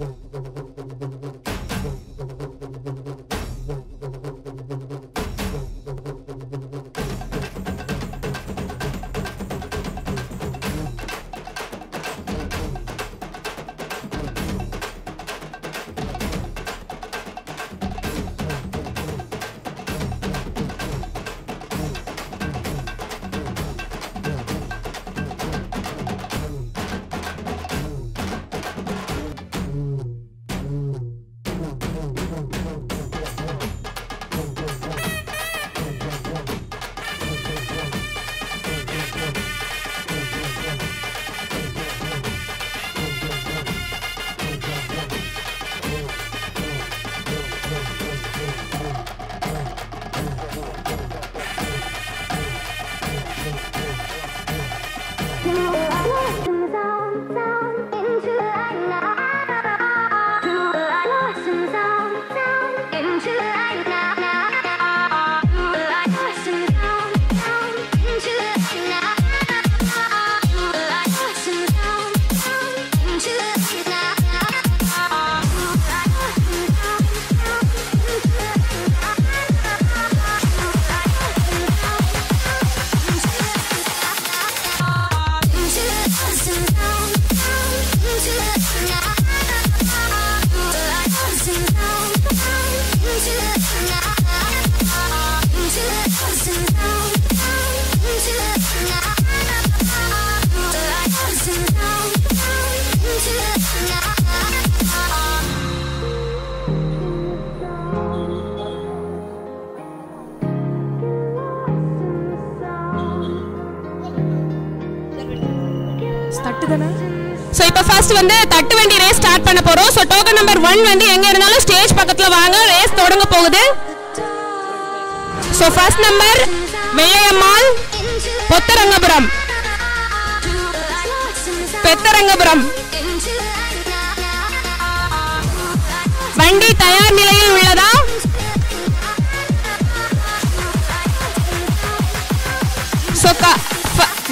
Thank you. தானே? So இப்போ first வந்து தட்டு வண்டி ரேஸ் ஸ்டார்ட் பண்ண போகிறோம் ஸோ டோக்கன் நம்பர் ஒன் வந்து எங்கே இருந்தாலும் ஸ்டேஜ் பக்கத்தில் வாங்க. ரேஸ் தொடங்க போகுது. So first number Vellaiammal Potharangapuram. Petharangapuram. வண்டி தயார் நிலையில் உள்ளதா? ஸோ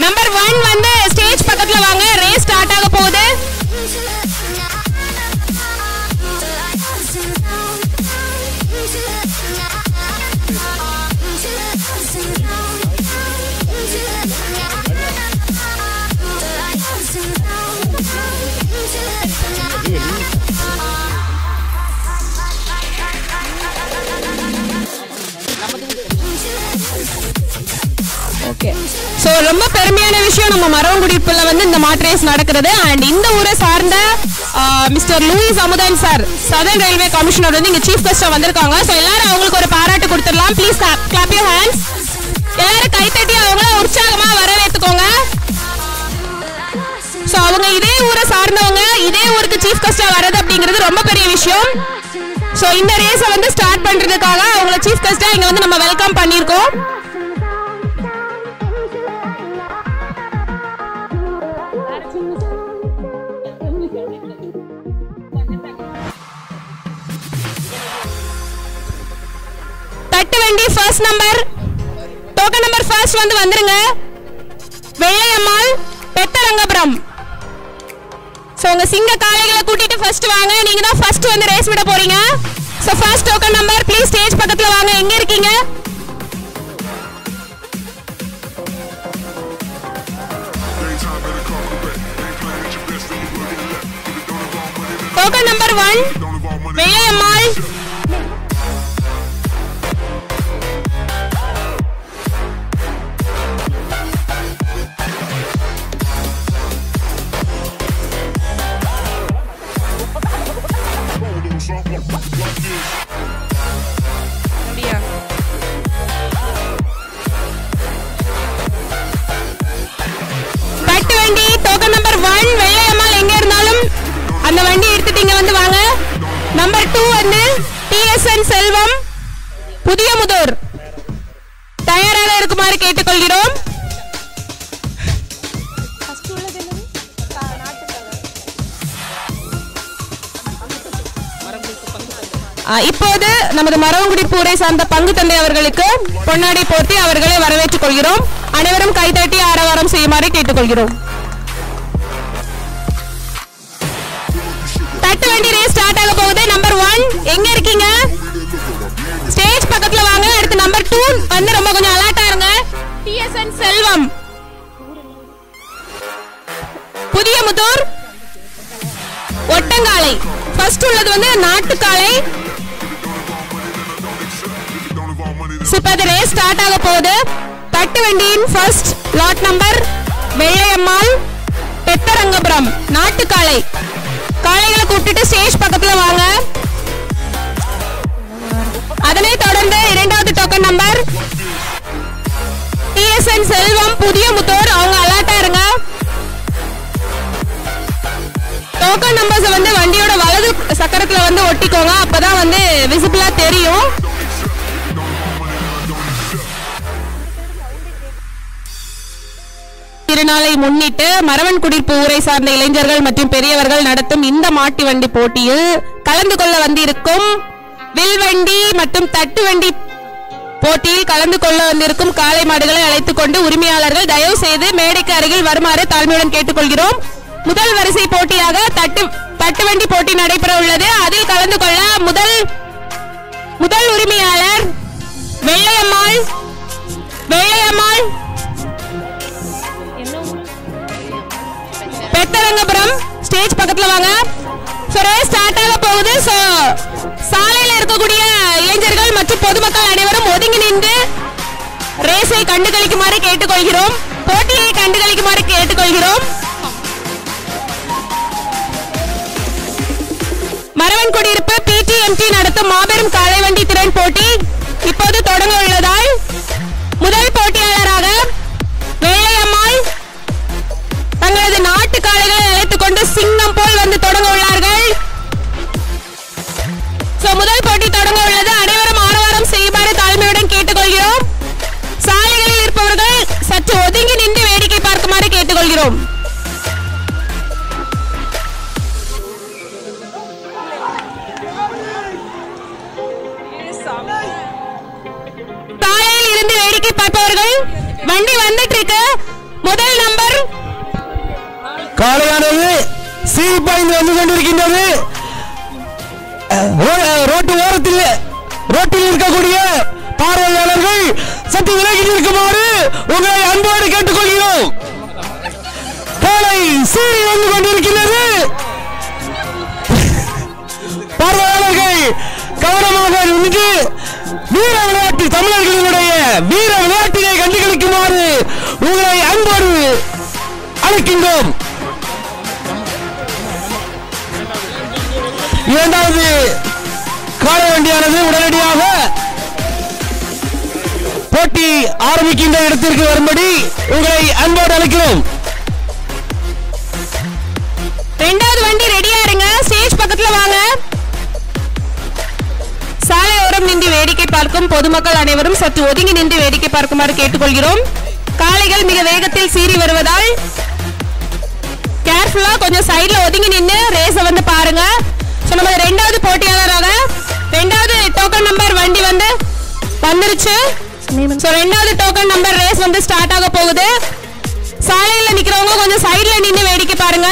நம்பர் ஒன் வந்து ஸ்டேஜ் பக்கத்துல வாங்க. ரேஸ் ஸ்டார்ட் ஆக போகுது. ஸோ ரொம்ப பெருமையான விஷயம். நம்ம மரவங்குடிப்புல வந்து இந்த மாட் ரேஸ் நடக்கிறது. அண்ட் இந்த ஊரை சார்ந்த mister Louis Amudhan sir southern railway commissioner வந்து இங்க சீஃப் கெஸ்டா வந்திருக்காங்க. ஸோ எல்லாரும் அவங்களுக்கு ஒரு பாராட்டு கொடுத்துடலாம். ப்ளீஸ் கிளாப் யூ ஹேண்ட்ஸ் எல்லாரும் கைத்தட்டி அவங்கள உற்சாகமா வரவேற்றுக்கோங்க. ஸோ அவங்க இதே ஊரை சார்ந்தவங்க இதே ஊருக்கு சீஃப் கெஸ்டா வர்றது அப்படிங்கிறது ரொம்ப பெரிய விஷயம். ஸோ இந்த ரேஸை வந்து ஸ்டார்ட் பண்றதுக்காக அவங்கள சீஃப் கெஸ்டா இங்க வந்து நம்ம வெல்கம் பண்ணியிருக்கோம். வண்டி first number token number first வந்து வந்துருங்க. வெள்ளையம்மாள் பெத்தரங்கபுரம் ஸோ உங்க சிங்க காளைகளை கூட்டிட்டு ஃபர்ஸ்ட் வாங்க. நீங்க தான் ஃபர்ஸ்ட் வந்து ரேஸ் விட போறீங்க. So first token number please stage பக்கத்துல வாங்க. எங்க இருக்கீங்க? Token number one Vellaiammal Maravangudi சார்ந்த பங்கு தந்தை அவர்களுக்கு பொன்னாடை போர்த்தி அவர்களை வரவேற்றுக் கொள்கிறோம். அனைவரும் கைதட்டி ஆரவாரம் செய்யுமாறு கேட்டுக்கொள்கிறோம். தட்டு வண்டி ரேஸ் ஸ்டார்ட் ஆக போகுது. நம்பர் ஒன் எங்க இருக்கீங்க? ஸ்டேஜ் பக்கத்துல வாங்க. அடுத்து நம்பர் டூ வந்து ரொம்ப கொஞ்சம் அலர்ட்டா இருங்க. டிஎஸ்என் செல்வம். புதிய முத்தூர் ஒட்டங்காலை. ஃபர்ஸ்ட் உள்ளது வந்து நாட்டுக்காலை. ஸ்டார்ட் ஆக போகுது. தட்டு வண்டியின் first lot number Vellaiammal Petharangapuram நாட்டு காளை காளைகளை கூப்பிட்டுட்டு ஸ்டேஜ் பக்கத்துல வாங்க. அதனை தொடர்ந்து இரண்டாவது டோக்கன் நம்பர் டிஎஸ்என் செல்வம் புதிய முத்தோர் அவங்க அலர்ட்டா இருங்க. டோக்கன் நம்பர்ஸ் வந்து வண்டியோட வலது சக்கரத்துல வந்து ஒட்டிக்கோங்க. அப்பதான் வந்து விசிபிளா தெரியும். திருநாளை முன்னிட்டு மரவன் குடியிருப்பு ஊரை சார்ந்த இளைஞர்கள் மற்றும் பெரியவர்கள் நடத்தும் இந்த மாட்டு வண்டி போட்டியில் கலந்து கொள்ள வந்திருக்கும் வில்வண்டி மற்றும் தட்டு வண்டி போட்டியில் கலந்து கொள்ள வந்திருக்கும் காளை மாடுகளை அழைத்துக் கொண்டு உரிமையாளர்கள் தயவு செய்து மேடைக்கு அருகில் வருமாறு தாழ்மையுடன் கேட்டுக்கொள்கிறோம். முதல் வரிசை போட்டியாக தட்டு தட்டு வண்டி போட்டி நடைபெற உள்ளது. அதில் கலந்து கொள்ள முதல் முதல் உரிமையாளர் வெள்ளையம்மாள் வெள்ளையம்மாள் பெத்தரங்கபுரம் ஸ்டேஜ் பக்கத்துல வாங்க. ரேஸ் ஸ்டார்ட் ஆக போகுது சாலையில இருக்கக்கூடிய இளைஞர்கள் மற்றும் பொதுமக்கள் அனைவரும் ஒதுங்கி நின்று ரேஸை கண்டுகளிக்குமாறு கேட்டுக்கொள்கிறோம். போட்டியை கண்டுகளிக்குமாறு கேட்டுக்கொள்கிறோம். மரவன் குடியிருப்பு பிடிஎம்டி நடத்தும் மாபெரும் காலைவண்டி திறன் போட்டி இப்போது தொடங்க உள்ளதால் முதல் போட்டியாளர் சிங்கம் போல் வந்து தொடங்க உள்ளார்கள். முதல் போட்டி தொடங்க உள்ளது. அனைவரும் ஆரவாரம் செய்யுமாறு தாழ்மையுடன் கேட்டுக்கொள்கிறோம். சாலைகளில் இருப்பவர்கள் சற்று ஒதுங்கி நின்று வேடிக்கை பார்க்குமாறு கேட்டுக்கொள்கிறோம். சாலையில் இருந்து வேடிக்கை பார்ப்பவர்கள் வண்டி வந்துட்டு இருக்கு. முதல் நம்பர் காலையானது. சீப்பாய்ந்து வந்து கொண்டிருக்கின்றது. ரோ- ரோட்டு ஓரத்தில் ரோட்டில் இருக்கக்கூடிய பார்வையாளர்கள் சற்று விலகில் இருக்குமாறு உங்களை அன்போடு கேட்டுக்கொள்கிறோம். கோலை சீறி வந்து கொண்டிருக்கிறது பார்வையாளர்கள் கவனமாக நின்று வீர விளையாட்டு தமிழர்களினுடைய வீர விளையாட்டினை கண்டுகளிக்குமாறு உங்களை அன்போடு அழைக்கின்றோம். இரண்டாவது கால வண்டியானது உடனடியாக போட்டி ஆரம்பிக்கின்ற இடத்திற்கு வரும்படி உங்களை அன்போடு அழைக்கிறோம். ரெண்டாவது வண்டி ரெடியா இருங்க. ஸ்டேஜ் பக்கத்துல வாங்க. சாலையோரம் நின்று வேடிக்கை பார்க்கும் பொதுமக்கள் அனைவரும் சற்று ஒதுங்கி நின்று வேடிக்கை பார்க்குமாறு கேட்டுக்கொள்கிறோம். காளைகள் மிக வேகத்தில் சீறி வருவதால் கேர்ஃபுல்லா கொஞ்சம் சைட்ல ஒதுங்கி நின்று ரேஸ வந்து பாருங்க. ஸோ நம்ம ரெண்டாவது போட்டியாளராக ரெண்டாவது டோக்கன் நம்பர் வண்டி வந்து வந்துருச்சு. ஸோ ரெண்டாவது டோக்கன் நம்பர் ரேஸ் வந்து ஸ்டார்ட் ஆக போகுது. சாலையில் நிற்கிறவங்க கொஞ்சம் சைடில் நின்று வேடிக்கை பாருங்க.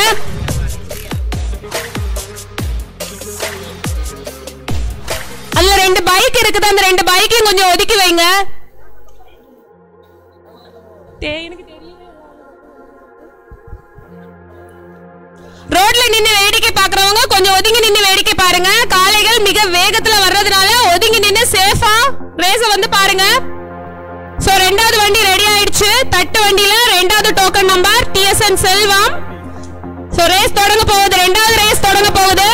அதுல ரெண்டு பைக் இருக்குது. அந்த ரெண்டு பைக்கையும் கொஞ்சம் ஒதுக்கி வைங்க. ரோட்ல நின்று வேடிக்கை பாக்குறவங்க கொஞ்சம் ஒதுங்கி நின்று வேடிக்கை பாருங்க. காளைகள் மிக வேகத்துல வர்றதுனால ஒதுங்கி நின்று சேஃபா ரேஸ வந்து பாருங்க. சோ ரெண்டாவது வண்டி ரெடி ஆயிடுச்சு. தட்டு வண்டியில ரெண்டாவது token number TSN Selvam. So race தொடங்க போகுது. ரெண்டாவது ரேஸ் தொடங்க போகுது.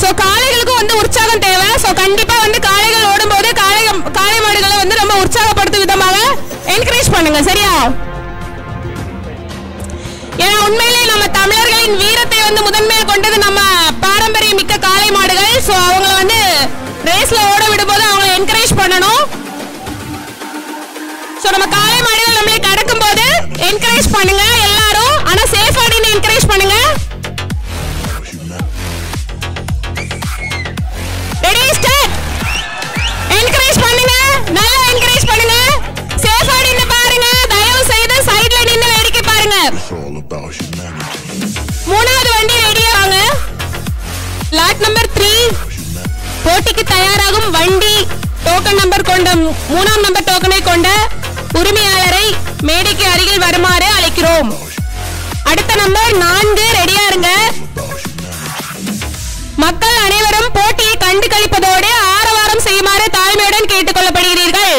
சோ காளைகளுக்கும் வந்து உற்சாகம் தேவை. சோ கண்டிப்பா வந்து காளைகள் ஓடும்போது காளை காளை மாடுகளை வந்து ரொம்ப உற்சாகப்படுத்தும் விதமாக என்கரேஜ் பண்ணுங்க. சரியா? ஏன்னா உண்மையிலேயே நம்ம தமிழர்களின் வீரத்தை வந்து முதன்மையில் கொண்டது நம்ம பாரம்பரிய மிக்க காளை மாடுகள். சோ அவங்கள வந்து ரேஸ்ல ஓட விடும்போது அவங்கள என்கரேஜ் பண்ணணும். சோ நம்ம காளை மாடுகள் நம்மளே கடக்கும் போது என்கரேஜ் பண்ணுங்க எல்லாரும். ஆனா சேஃபாடின்னு என்கரேஜ் பண்ணுங்க. தயாராகும் வண்டி டோக்கன் நம்பர் கொண்ட மூணாம் நம்பர் டோக்கனை கொண்ட உரிமையாளரை மேடைக்கு அருகில் வருமாறு அழைக்கிறோம். அடுத்த நம்பர் நான்கு ரெடியா இருங்க. மக்கள் அனைவரும் போட்டியை கண்டு கழிப்பதோடு ஆரவாரம் செய்யுமாறு தாய்மையுடன் கேட்டுக்கொள்ளப்படுகிறீர்கள்.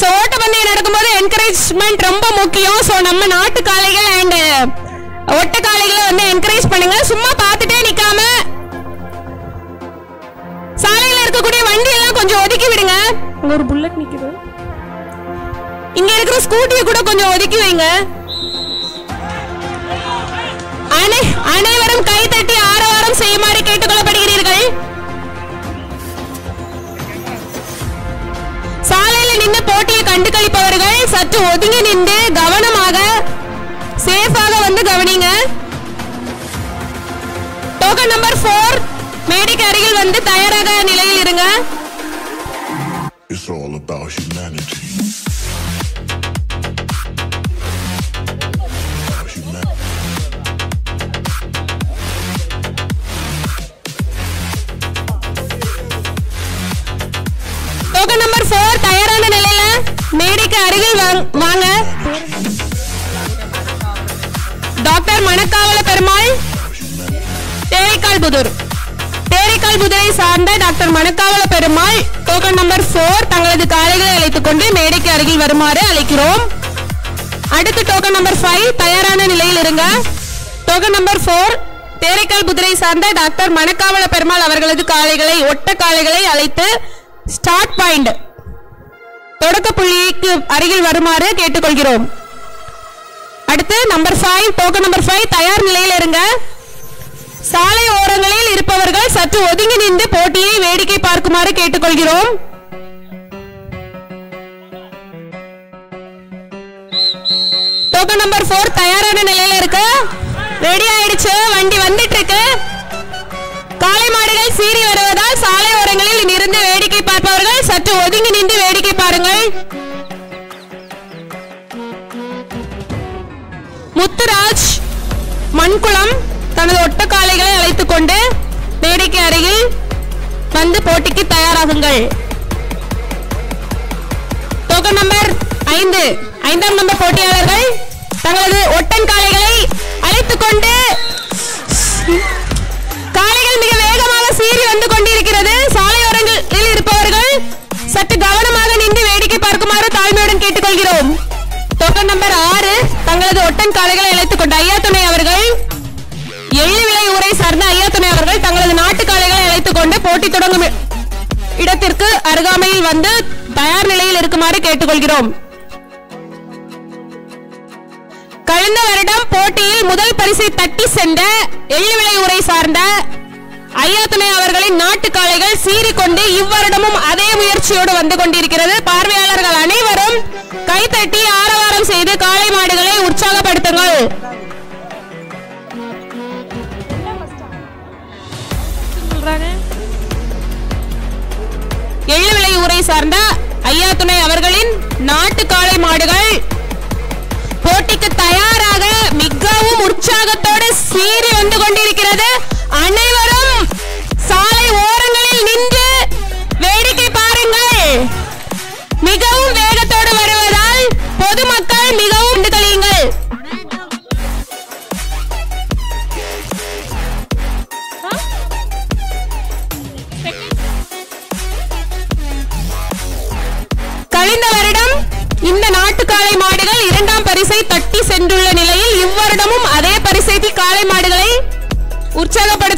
சோ ஓட்டப்பந்தயம் நடக்கும்போது என்கரேஜ்மெண்ட் ரொம்ப முக்கியம். சோ நம்ம நாட்டு காளைகள் அண்ட் ஒட்ட காளைகளை வந்து என்கரேஜ் பண்ணுங்க. சும்மா அங்க ஒரு புல்லட் நிக்குது. இங்க இருக்கிற ஸ்கூட்டியை கூட கொஞ்சம் ஒதுக்கி வைங்க. அனை அனைவரும் கைதட்டி ஆரவாரம் செய்யுமாறு கேட்டுக்கொள்ளப்படுகிறீர்கள். சாலையில நின்று போட்டியை கண்டு கழிப்பவர்கள் சற்று ஒதுங்கி நின்று கவனமாக சேஃபாக வந்து கவனிங்க. டோக்கன் நம்பர் ஃபோர் மேடைக்கு அருகில் வந்து தயாராக நிலையில் இருங்க. எனக்கு அருகில் வாங்க. டாக்டர் மணக்காவல பெருமாள் தேரைக்கால் புதூர். தேரைக்கால் புதரை சார்ந்த doctor Manakkavala Perumal token number four தங்களது காளைகளை அழைத்துக் கொண்டு மேடைக்கு அருகில் வருமாறு அழைக்கிறோம். அடுத்து டோக்கன் நம்பர் ஃபைவ் தயாரான நிலையில் இருங்க. டோக்கன் நம்பர் ஃபோர் தேரைக்கால் புதிரை சார்ந்த டாக்டர் மணக்காவல பெருமாள் அவர்களது காளைகளை ஒட்ட காளைகளை அழைத்து ஸ்டார்ட் பாயிண்ட் தொடக்க புள்ளிக்கு அருகில் வருமாறு கேட்டுக்கொள்கிறோம். அடுத்து number five token number five தயார் நிலையில் இருங்க. சாலை ஓரங்களில் இருப்பவர்கள் சற்று ஒதுங்கி நின்று போட்டியை வேடிக்கை பார்க்குமாறு கேட்டுக்கொள்கிறோம். டோக்கன் நம்பர் ஃபோர் தயாரான நிலையில இருக்கு. ரெடி ஆயிடுச்சு வண்டி வந்துட்டு இருக்கு. காளை மாடுகள் சீறி வருவதால் சாலை ஓரங்களில் இருந்து வேடிக்கை பார்ப்பவர்கள் சற்று ஒதுங்கி நின்று வேடிக்கை பாருங்கள். முத்துராஜ் மண்குளம் தனது ஒட்ட காளைகளை அழைத்துக் கொண்டு மேடைக்கு அருகில் வந்து போட்டிக்கு தயாராகுங்கள். டோக்கன் நம்பர் ஐந்து ஐந்தாம் நம்பர் போட்டியாளர்கள் தங்களது ஒட்டன் காளைகளை அழைத்துக் கொண்டு காளைகள் மிக வேகமாக சீறி வந்து கொண்டிருக்கிறது. சாலையோரங்களில் இருப்பவர்கள் சற்று கவனமாக நின்று வேடிக்கை பார்க்குமாறு தாழ்மையுடன் கேட்டுக்கொள்கிறோம். டோக்கன் நம்பர் ஆறு தங்களது ஒட்டன் காலைகளை அழைத்துக் கொண்ட ஐயா துணை அவர்கள் எள்ளு விலை உரை சார்ந்த ஐயா துணை அவர்கள் தங்களது நாட்டு காலைகளை அழைத்துக் கொண்டு போட்டி தொடங்கும் இடத்திற்கு அருகாமையில் வந்து தயார் நிலையில் இருக்குமாறு கேட்டுக்கொள்கிறோம். கடந்த வருடம் போட்டியில் முதல் பரிசை தட்டி சென்ற எள்ளு விலை உரை சார்ந்த ஐயாத்துணை அவர்களின் நாட்டு காளைகள் சீறிக்கொண்டு இவ்வருடமும் அதே முயற்சியோடு வந்து கொண்டிருக்கிறது. பார்வையாளர்கள் அனைவரும் கைத்தட்டி ஆரவாரம் செய்து காளை மாடுகளை உற்சாகப்படுத்துங்கள். எள்ளுவிலை உரை ஊரை சார்ந்த ஐயா துணை அவர்களின் நாட்டு காளை மாடுகள் போட்டிக்கு தயாராக மிகவும் உற்சாகத்தோடு சீறி வந்து கொண்டிருக்கிறது.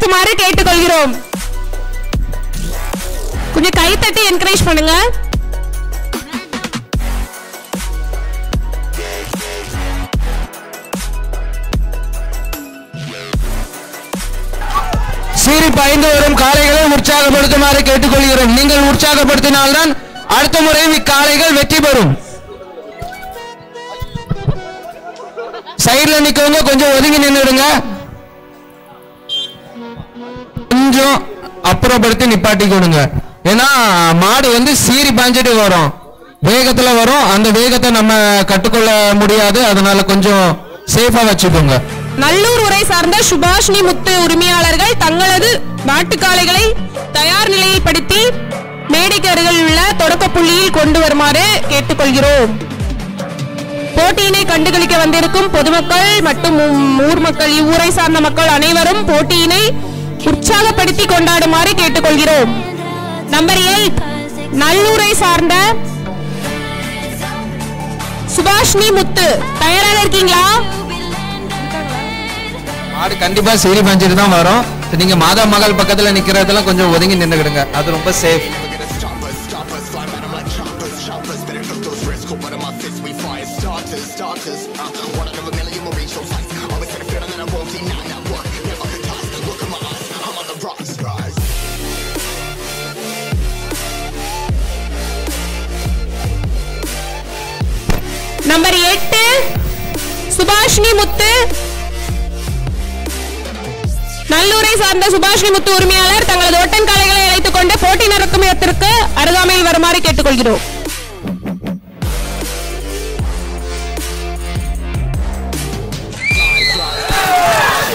நிகழ்த்துமாறு கேட்டுக்கொள்கிறோம். கொஞ்சம் கைத்தட்டி என்கரேஜ் பண்ணுங்க. சீரி பயந்து வரும் காளைகளை உற்சாகப்படுத்துமாறு கேட்டுக்கொள்கிறோம். நீங்கள் உற்சாகப்படுத்தினால்தான் அடுத்த முறையும் இக்காளைகள் வெற்றி பெறும். சைடுல நிக்கவங்க கொஞ்சம் ஒதுங்கி நின்னுடுங்க. கொஞ்சம் அப்புறப்படுத்தி நிப்பாட்டி கொடுங்க. ஏன்னா மாடு வந்து சீறி பாஞ்சிட்டு வரும். வேகத்துல வரும். அந்த வேகத்தை நம்ம கட்டுக்கொள்ள முடியாது. அதனால கொஞ்சம் சேஃபா வச்சுக்கோங்க. நல்லூர் உரை சார்ந்த சுபாஷினி முத்து உரிமையாளர்கள் தங்களது நாட்டுக்காலைகளை தயார் நிலையில் படுத்தி மேடைக்கு அருகில் உள்ள தொடக்க புள்ளியில் கொண்டு வருமாறு கேட்டுக்கொள்கிறோம். போட்டியினை கண்டுகளிக்க வந்திருக்கும் பொதுமக்கள் மற்றும் ஊர் மக்கள் இவ்வூரை சார்ந்த மக்கள் அனைவரும் போட்டியினை உற்சாகப்படுத்தி கொண்டாடுமாறு கேட்டுக்கொள்கிறோம். நம்பர் எயிட் நல்லூரை சார்ந்த சுபாஷ்னி முத்து. தயாராக இருக்கீங்களா? மாடு கண்டிப்பா சீரி பஞ்சிட்டு தான் வரும். நீங்க மாதா மகள் பக்கத்துல நிக்கிறதெல்லாம் கொஞ்சம் ஒதுங்கி நின்றுக்கிடுங்க அது ரொம்ப சேஃப் நம்பர் எட்டு சுபாஷினி முத்து. நல்லூரை சார்ந்த சுபாஷினி முத்து உரிமையாளர் தங்களது ஒட்டன் காளைகளை அழைத்துக் கொண்டு போட்டி நடக்கும் இடத்திற்கு அருகாமையில் வருமாறு கேட்டுக்கொள்கிறோம்.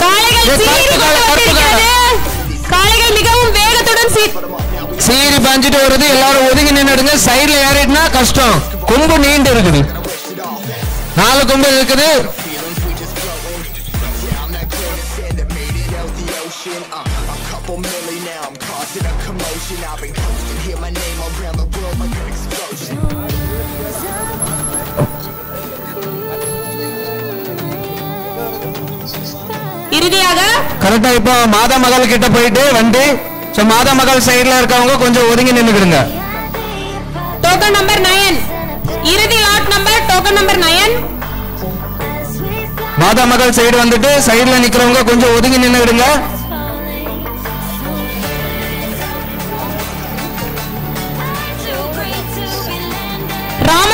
காளைகள் ஏய், சீறி கருப்பு காளை, கொண்டு கருப்பு காளை. வந்திருக்கிறது. காளைகள் மிகவும் வேகத்துடன் சீரி பாஞ்சிட்டு வருது. எல்லாரும் ஒதுங்கி நின்னுடுங்க. சைடுல ஏறிட்டுனா கஷ்டம். கொம்பு நீண்டு இருக்குது. நாலு கொம்பு இருக்குது. இறுதியாக. கரெக்டா இப்போ மாதா மகள் கிட்ட போயிட்டு வண்டி சோ மாதா மகள் சைடுல இருக்கவங்க கொஞ்சம் ஒதுங்கி நின்னுக்கிடுங்க. டோக்கன் நம்பர் நயன் இறுதி lot number token number nine மாதா மகள் சைடு வந்துட்டு சைடுல நிக்கிறவங்க கொஞ்சம் ஒதுங்கி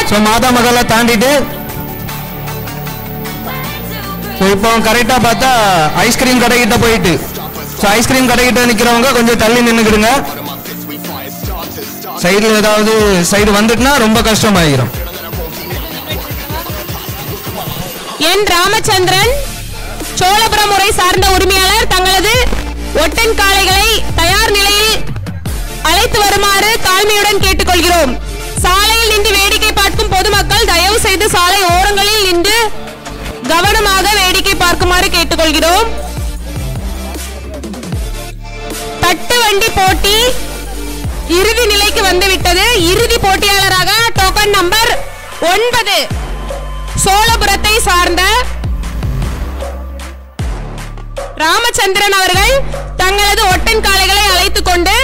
சோ மாதா மகளை தாண்டிட்டு இப்போ கரெக்டா பார்த்தா ஐஸ்கிரீம் கடைக்கிட்ட போயிட்டு. ஸோ ஐஸ்கிரீம் கடைக்கிட்ட நிக்கிறவங்க கொஞ்சம் தள்ளி நின்னுக்கிடுங்க சைடுல ஏதாவது சைடு வந்துட்டுனா ரொம்ப கஷ்டமாயிரும். என் ராமச்சந்திரன் சோழபுரம் முறை சார்ந்த உரிமையாளர் தங்களது ஒட்டன் காளைகளை தயார் நிலையில் அழைத்து வருமாறு தாழ்மையுடன் கேட்டுக்கொள்கிறோம். சாலையில் நின்று வேடிக்கை பார்க்கும் பொதுமக்கள் தயவு செய்து சாலை ஓரங்களில் நின்று கவனமாக வேடிக்கை பார்க்குமாறு கேட்டுக்கொள்கிறோம். தட்டு வண்டி போட்டி இறுதி நிலைக்கு வந்துவிட்டது. இறுதி போட்டியாளராக டோக்கன் நம்பர் ஒன்பது. சோழபுரத்தை சார்ந்த ராமச்சந்திரன் அவர்கள் தங்களது ஒட்டன் காளைகளை அழைத்துக் கொண்டு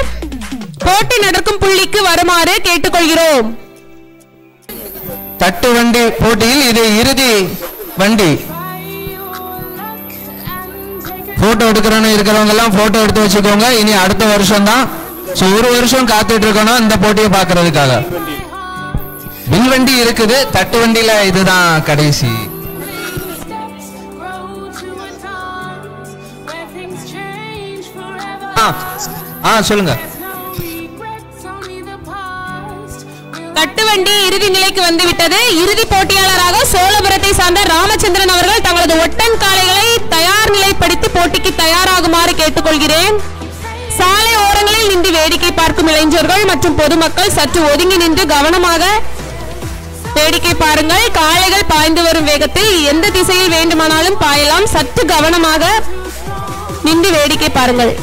போட்டி நடக்கும் புள்ளிக்கு வருமாறு கேட்டுக்கொள்கிறோம். தட்டு வண்டி போட்டியில் இது இறுதி வண்டி. போட்டோ எடுக்கிறோன்னு இருக்கிறவங்க எல்லாம் போட்டோ எடுத்து வச்சுக்கோங்க. இனி அடுத்த வருஷம் தான் ஸோ ஒரு வருஷம் காத்துட்டு இருக்கணும் இந்த போட்டியை பார்க்கறதுக்காக. மின்வண்டி இருக்குது தட்டு வண்டியில இதுதான் கடைசி. ஆ சொல்லுங்க. தட்டு வண்டி இறுதி நிலைக்கு வந்துவிட்டது. இறுதி போட்டியாளராக சோழபுரத்தை சார்ந்த ராமச்சந்திரன் அவர்கள் தங்களது ஒட்டன் காலைகளை தயார் நிலைப்படுத்தி போட்டிக்கு தயாராகுமாறு கேட்டுக்கொள்கிறேன். சாலை ஓரங்களில் நின்று வேடிக்கை பார்க்கும் இளைஞர்கள் மற்றும் பொதுமக்கள் சற்று ஒதுங்கி நின்று கவனமாக வேடிக்கை பாருங்கள். காளைகள் பாய்ந்து வரும் வேகத்தில் எந்த திசையில் வேண்டுமானாலும் பாயலாம். சற்று கவனமாக நின்று வேடிக்கை பாருங்கள்.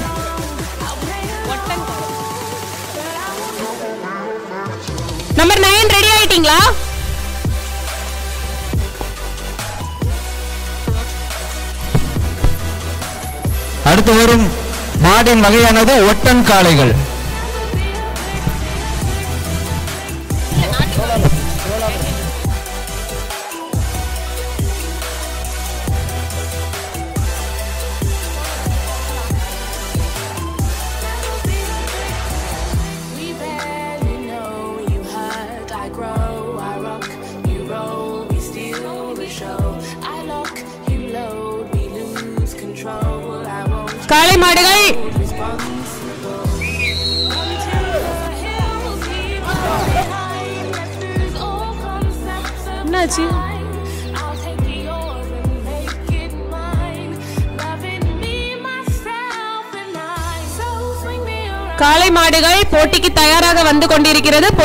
நம்பர் நைன் ரெடி ஆயிட்டீங்களா? அடுத்து வரும் மாடின் வகையானது ஒட்டன் காளைகள்.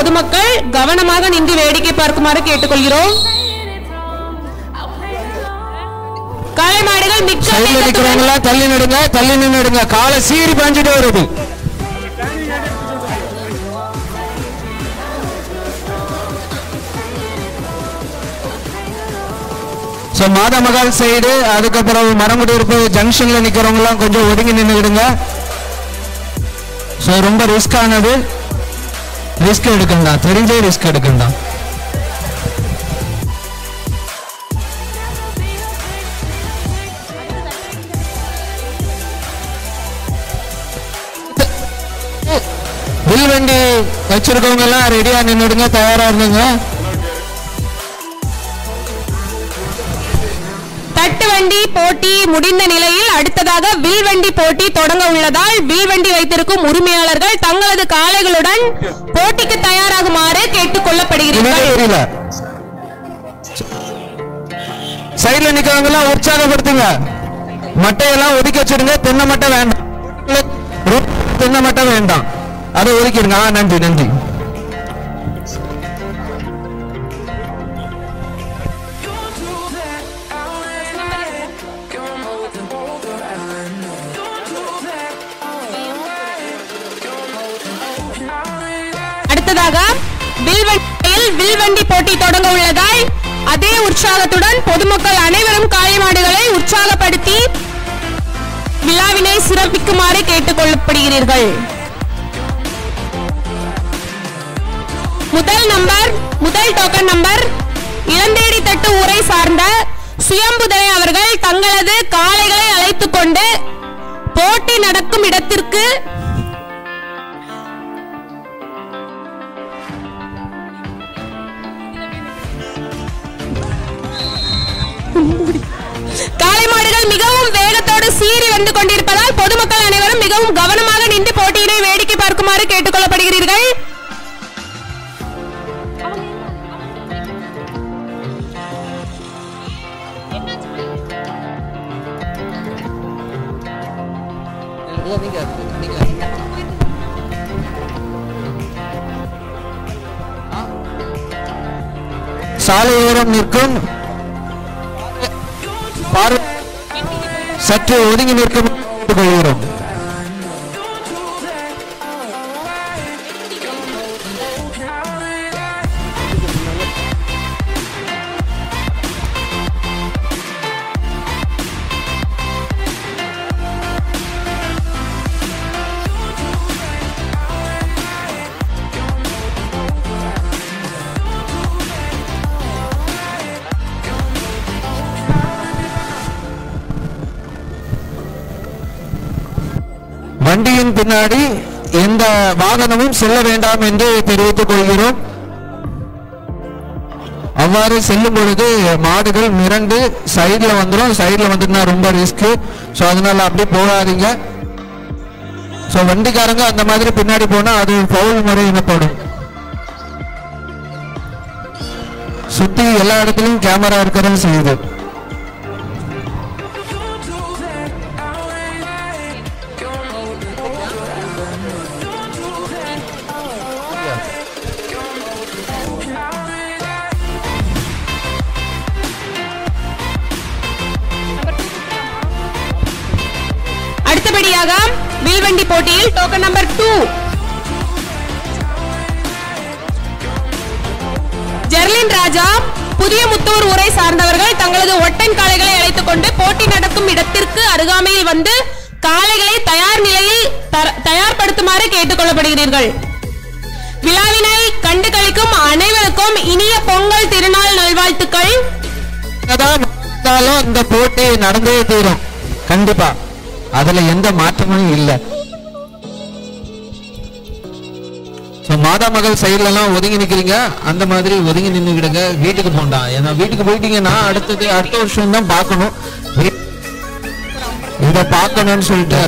பொதுமக்கள் கவனமாக நின்று வேடிக்கை பார்க்குமாறு கேட்டுக்கொள்கிறோம். காளை மாடுகள் மிக்க சைடுல வேகத்துடன் நிக்கிறவங்களா தள்ளி நடுங்க தள்ளி நின்னுடுங்க காலை சீறி பாஞ்சிட்டு வருது ஸோ மாதமகால் சைடு அதுக்கப்புறம் மரமுடியிருப்பு ஜங்ஷன்ல நிக்கிறவங்க எல்லாம் கொஞ்சம் ஒதுங்கி நின்னுடுங்க ஸோ ரொம்ப ரிஸ்க் ஆனது. ரிஸ்க் எடுக்கண்டா தெரிஞ்சே ரிஸ்க் எடுக்கண்டா வில் வண்டி வச்சிருக்கவங்க எல்லாம் ரெடியா நின்னுடுங்க தயாரா இருந்துங்க. போட்டி முடிந்த நிலையில் அடுத்ததாக வில்வண்டி போட்டி தொடங்க உள்ளதால் வில்வண்டி வைத்திருக்கும் உரிமையாளர்கள் தங்களது காளைகளுடன் போட்டிக்கு தயாராகுமாறு கேட்டுக் கொள்ளப்படுகிறார்கள். தெரியல நிக்கிறவங்க உற்சாகப்படுத்துங்க. மட்டையெல்லாம் ஒதுக்கி வச்சிருங்க. தென்னை மட்டை வேண்டாம். தென்னை மட்டை வேண்டாம். அதை ஒதுக்கிடுங்க. நன்றி நன்றி. வில்வண்டி போட்டி தொடங்க உள்ளதால் அதே உற்சாகத்துடன் பொதுமக்கள் அனைவரும் காளை மாடுகளை உற்சாகப்படுத்தி விழாவினை சிறப்பிக்குமாறு கேட்டுக் கொள்ளப்படுகிறீர்கள் முதல் நம்பர் முதல் டோக்கன் நம்பர் இளந்தேடி தட்டு ஊரை சார்ந்த சுயம்புதரை அவர்கள் தங்களது காளைகளை அழைத்துக் கொண்டு போட்டி நடக்கும் இடத்திற்கு மிகவும் சீறி வந்து கொண்டிருப்பதால் பொதுமக்கள் அனைவரும் மிகவும் கவனமாக நின்று போட்டியினை வேடிக்கை பார்க்குமாறு கேட்டுக்கொள்ளப்படுகிறீர்கள். சாலையோரம் நிற்கும். பார்வை சற்று ஒதுங்கி நிற்கும் கொள்கிறோம் வாகனமும் செல்ல வேண்டாம் என்று தெரிவித்துக் கொள்கிறோம். அவ்வாறு செல்லும் பொழுது மாடுகள் மிரண்டு சைடில் வந்துடும் சைடில் வந்துட்டுனா ரொம்ப ரிஸ்க்கு ஸோ அதனால அப்படி போகாதீங்க. ஸோ வண்டிக்காரங்க அந்த மாதிரி பின்னாடி போனால் அது பவுல் முறை எனப்படும். சுற்றி எல்லா இடத்துலையும் கேமரா இருக்கிறது செய்யுது. கேட்டுக்கொள்ளப்படுகிறீர்கள் விழாவினை கண்டு கழிக்கும் அனைவருக்கும் இனிய பொங்கல் திருநாள் நல்வாழ்த்துக்கள். இந்த போட்டி நடந்தே தீரும். கண்டிப்பா. அதுல எந்த மாற்றமும் இல்லை. மாதா மகள் சைடுல எல்லாம் ஒதுங்கி நிக்கிறீங்க? அந்த மாதிரி ஒதுங்கி நின்னுக்கிடுங்க வீட்டுக்கு போண்டா. ஏன்னா வீட்டுக்கு போயிட்டீங்கன்னா அடுத்தது அடுத்த வருஷம் தான் பார்க்கணும். இதை இத பார்க்கணும்னு சொல்லிட்டு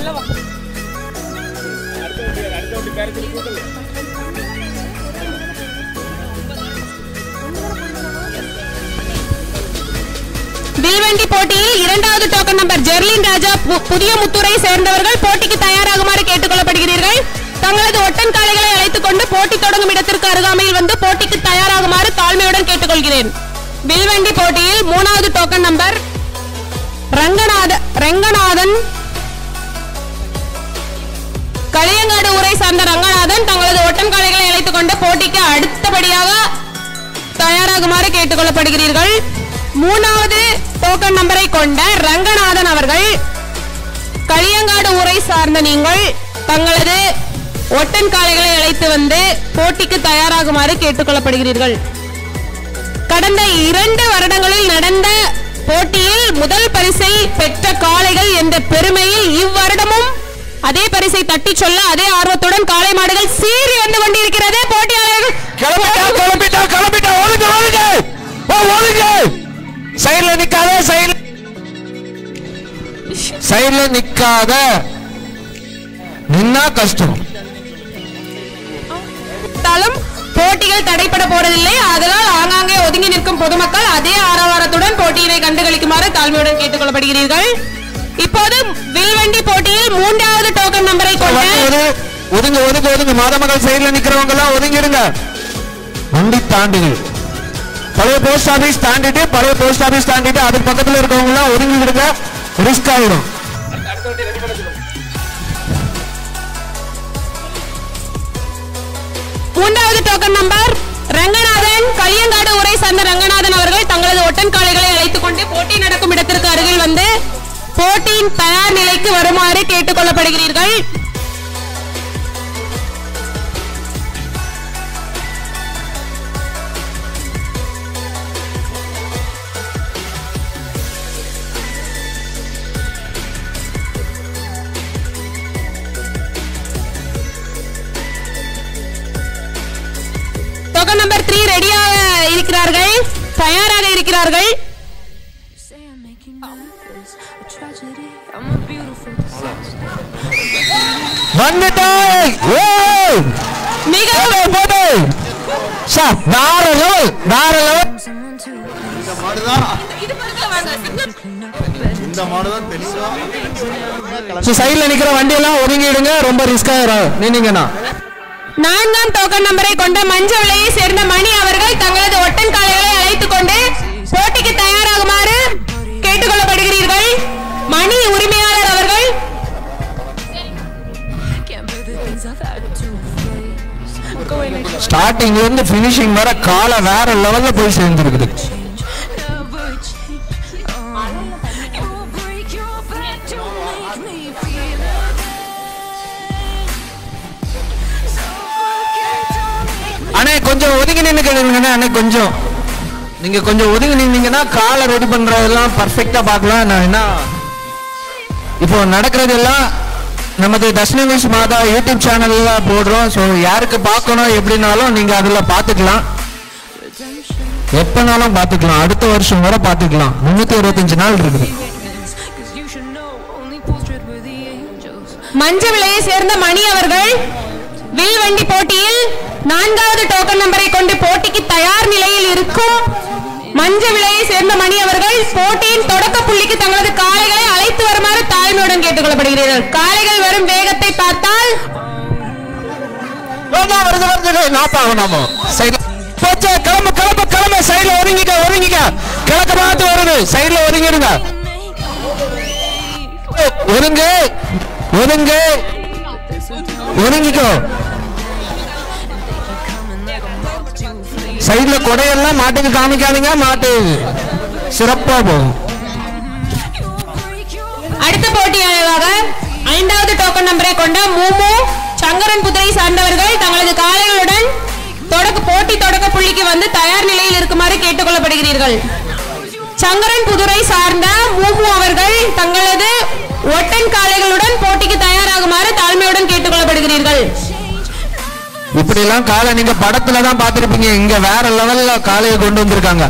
வில்வண்டி போட்டியில் இரண்டாவது டோக்கன் நம்பர் ஜெர்லின் ராஜா புதிய முத்துரை சேர்ந்தவர்கள் போட்டிக்கு தயாராகுமாறு கேட்டுக்கொள்ளப்படுகிறீர்கள். தங்களது ஒட்டன் காலைகளை அழைத்துக் கொண்டு போட்டி தொடங்கும் இடத்திற்கு அருகாமையில் வந்து போட்டிக்கு தயாராகுமாறு தாழ்மையுடன் கேட்டுக்கொள்கிறேன். வில்வண்டி போட்டியில் மூணாவது டோக்கன் நம்பர் ரங்கநாத ரங்கநாதன் களியங்காடு ஊரை சார்ந்த ரங்கநாதன் தங்களது ஒட்டன் காலைகளை அழைத்துக் கொண்டு போட்டிக்கு அடுத்தபடியாக தயாராகுமாறு கேட்டுக்கொள்ளப்படுகிறீர்கள். மூணாவது டோக்கன் நம்பரை கொண்ட ரங்கநாதன் அவர்கள் களியங்காடு ஊரை சார்ந்த நீங்கள் தங்களது ஒட்டன் காளைகளை அழைத்து வந்து போட்டிக்கு தயாராகுமாறு கேட்டுக்கொள்ளப்படுகிறீர்கள். கடந்த இரண்டு வருடங்களில் நடந்த போட்டியில் முதல் பரிசை பெற்ற காளைகள் என்ற பெருமையில் இவ்வருடமும் அதே பரிசை தட்டிச் சொல்ல அதே ஆர்வத்துடன் காளை மாடுகள் சீறி வந்து கொண்டிருக்கிறது. போட்டியாளர்கள் கிளம்பிட்டா கிளம்பிட்டா கிளம்பிட்டா ஒழுங்கு ஒழுங்கு! ஓ ஒழுங்கு! சைடுல நிக்காத சைடுல சைடுல நிக்காத. நின்னா கஷ்டம். இருந்தாலும் போட்டிகள் தடைப்பட போறதில்லை. அதனால் ஆங்காங்கே ஒதுங்கி நிற்கும் பொதுமக்கள் அதே ஆரவாரத்துடன் போட்டியினை கண்டுகளிக்குமாறு தாழ்மையுடன் கேட்டுக்கொள்ளப்படுகிறீர்கள். இப்போது வில்வண்டி போட்டியில் மூன்றாவது டோக்கன் நம்பரை கொண்ட ஒதுங்க ஒதுங்க ஒதுங்க. மாத மகள் சைடுல நிக்கிறவங்க எல்லாம் ஒதுங்கிடுங்க. வண்டி தாண்டுகள். பழைய போஸ்ட் ஆபீஸ் தாண்டிட்டு பழைய போஸ்ட் ஆபீஸ் தாண்டிட்டு அதுக்கு பக்கத்துல இருக்கவங்க எல்லாம் ரிஸ்க் ஆகிடும் மூன்றாவது டோக்கன் நம்பர் ரங்கநாதன் களியங்காடு உரை சார்ந்த ரங்கநாதன் அவர்கள் தங்களது ஒட்டன் காளைகளை அழைத்துக் கொண்டு போட்டி நடக்கும் இடத்திற்கு அருகில் வந்து போட்டியின் தயார் நிலைக்கு வருமாறு கேட்டுக்கொள்ளப்படுகிறீர்கள் தெளிவா ஸோ சைடில் நிற்கிற வண்டியெல்லாம் ஒதுங்கிடுங்க. ரொம்ப ரிஸ்க் ஆயிரும். நின்னீங்கன்னா. நான்காம் டோக்கன் நம்பரை கொண்ட மஞ்ச விலையை சேர்ந்த மணி அவர்கள் தங்களது ஒட்டன் காலைகளை அழைத்துக் கொண்டு போட்டிக்கு தயாராகுமாறு கேட்டுக்கொள்ளப்படுகிறீர்கள். மணி உரிமையாளர் அவர்கள். ஸ்டார்டிங்ல இருந்து ஃபினிஷிங் வர காலை வேற லெவல்ல போய் சேர்ந்துருக்குது. கொஞ்சம் ஒதுங்கி நின்னுக்கிடுங்கண்ணே அண்ணே கொஞ்சம். நீங்க கொஞ்சம் ஒதுங்கி நின்னீங்கன்னா காலை ரெடி பண்றதெல்லாம் பர்ஃபெக்டா பார்க்கலாம். நான் என்ன? இப்போ நடக்கிறது எல்லாம் நமது தர்ஷனவேஷ் மாதா யூடியூப் சேனல்ல போடுறோம். ஸோ யாருக்கு பார்க்கணும் எப்படினாலும் நீங்க அதுல பார்த்துக்கலாம். எப்பனாலும் பார்த்துக்கலாம். அடுத்த வருஷம் வரை பார்த்துக்கலாம். முன்னூத்தி இருபத்தஞ்சு நாள் இருக்குது. மஞ்ச விலையை சேர்ந்த மணி அவர்கள் வில்வண்டி போட்டியில் நான்காவது டோக்கன் நம்பரை கொண்டு போட்டிக்கு தயார் நிலையில் இருக்கும் மஞ்ச விலையை சேர்ந்த மணி அவர்கள் போட்டியின் தொடக்க புள்ளிக்கு தங்களது காளைகளை அழைத்து வருமாறு தாழ்மையுடன் கேட்டுக்கொள்ளப்படுகிறீர்கள். காளைகள் வரும் வேகத்தை பார்த்தால் கிளம்பு கிளம்பு கிளம்பு. சைடுல ஒதுங்கிக்க ஒதுங்கிக்க. கிழக்க பார்த்து வருது. சைடுல ஒதுங்கிடுங்க. ஒதுங்கு ஒதுங்கு. ஒதுங்கிக்கோ. சைடுல கொடையெல்லாம் மாட்டுக்கு காமிக்காதீங்க மாட்டு சிறப்பா போகும். அடுத்த போட்டியாளராக ஐந்தாவது டோக்கன் நம்பரை கொண்ட மூமு சங்கரன் புதிரை சார்ந்தவர்கள் தங்களது காலைகளுடன் தொடக்க போட்டி தொடக்க புள்ளிக்கு வந்து தயார் நிலையில் இருக்குமாறு கேட்டுக்கொள்ளப்படுகிறீர்கள். சங்கரன் புதுரை சார்ந்த மூமு அவர்கள் தங்களது ஒட்டன் காளைகளுடன் போட்டிக்கு தயாராகுமாறு தாழ்மையுடன் கேட்டுக்கொள்ளப்படுகிறீர்கள். இப்படி எல்லாம் காலை நீங்க படத்துல தான் பார்த்திருப்பீங்க. இங்க வேற லெவல்ல காலையை கொண்டு வந்திருக்காங்க.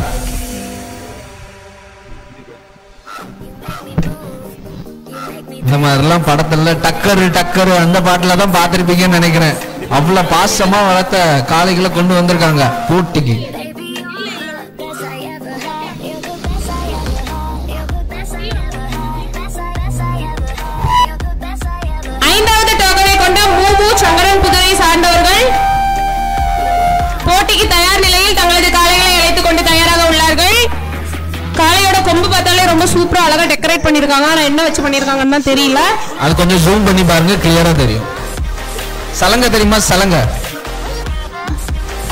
இந்த மாதிரிலாம் படத்துல டக்கரு டக்கரு அந்த பாட்டுல தான் பார்த்திருப்பீங்கன்னு நினைக்கிறேன். அவ்வளவு பாசமா வளர்த்த காளைகளை கொண்டு வந்திருக்காங்க பூட்டிக்கு. சூப்பரா அழகா டெக்கரேட் பண்ணிருக்காங்க ஆனா என்ன வச்சு பண்ணிருக்காங்கன்னு தான் தெரியல. அது கொஞ்சம் ஜூம் பண்ணி பாருங்க கிளியரா தெரியும். சலங்க தெரியுமா? சலங்க.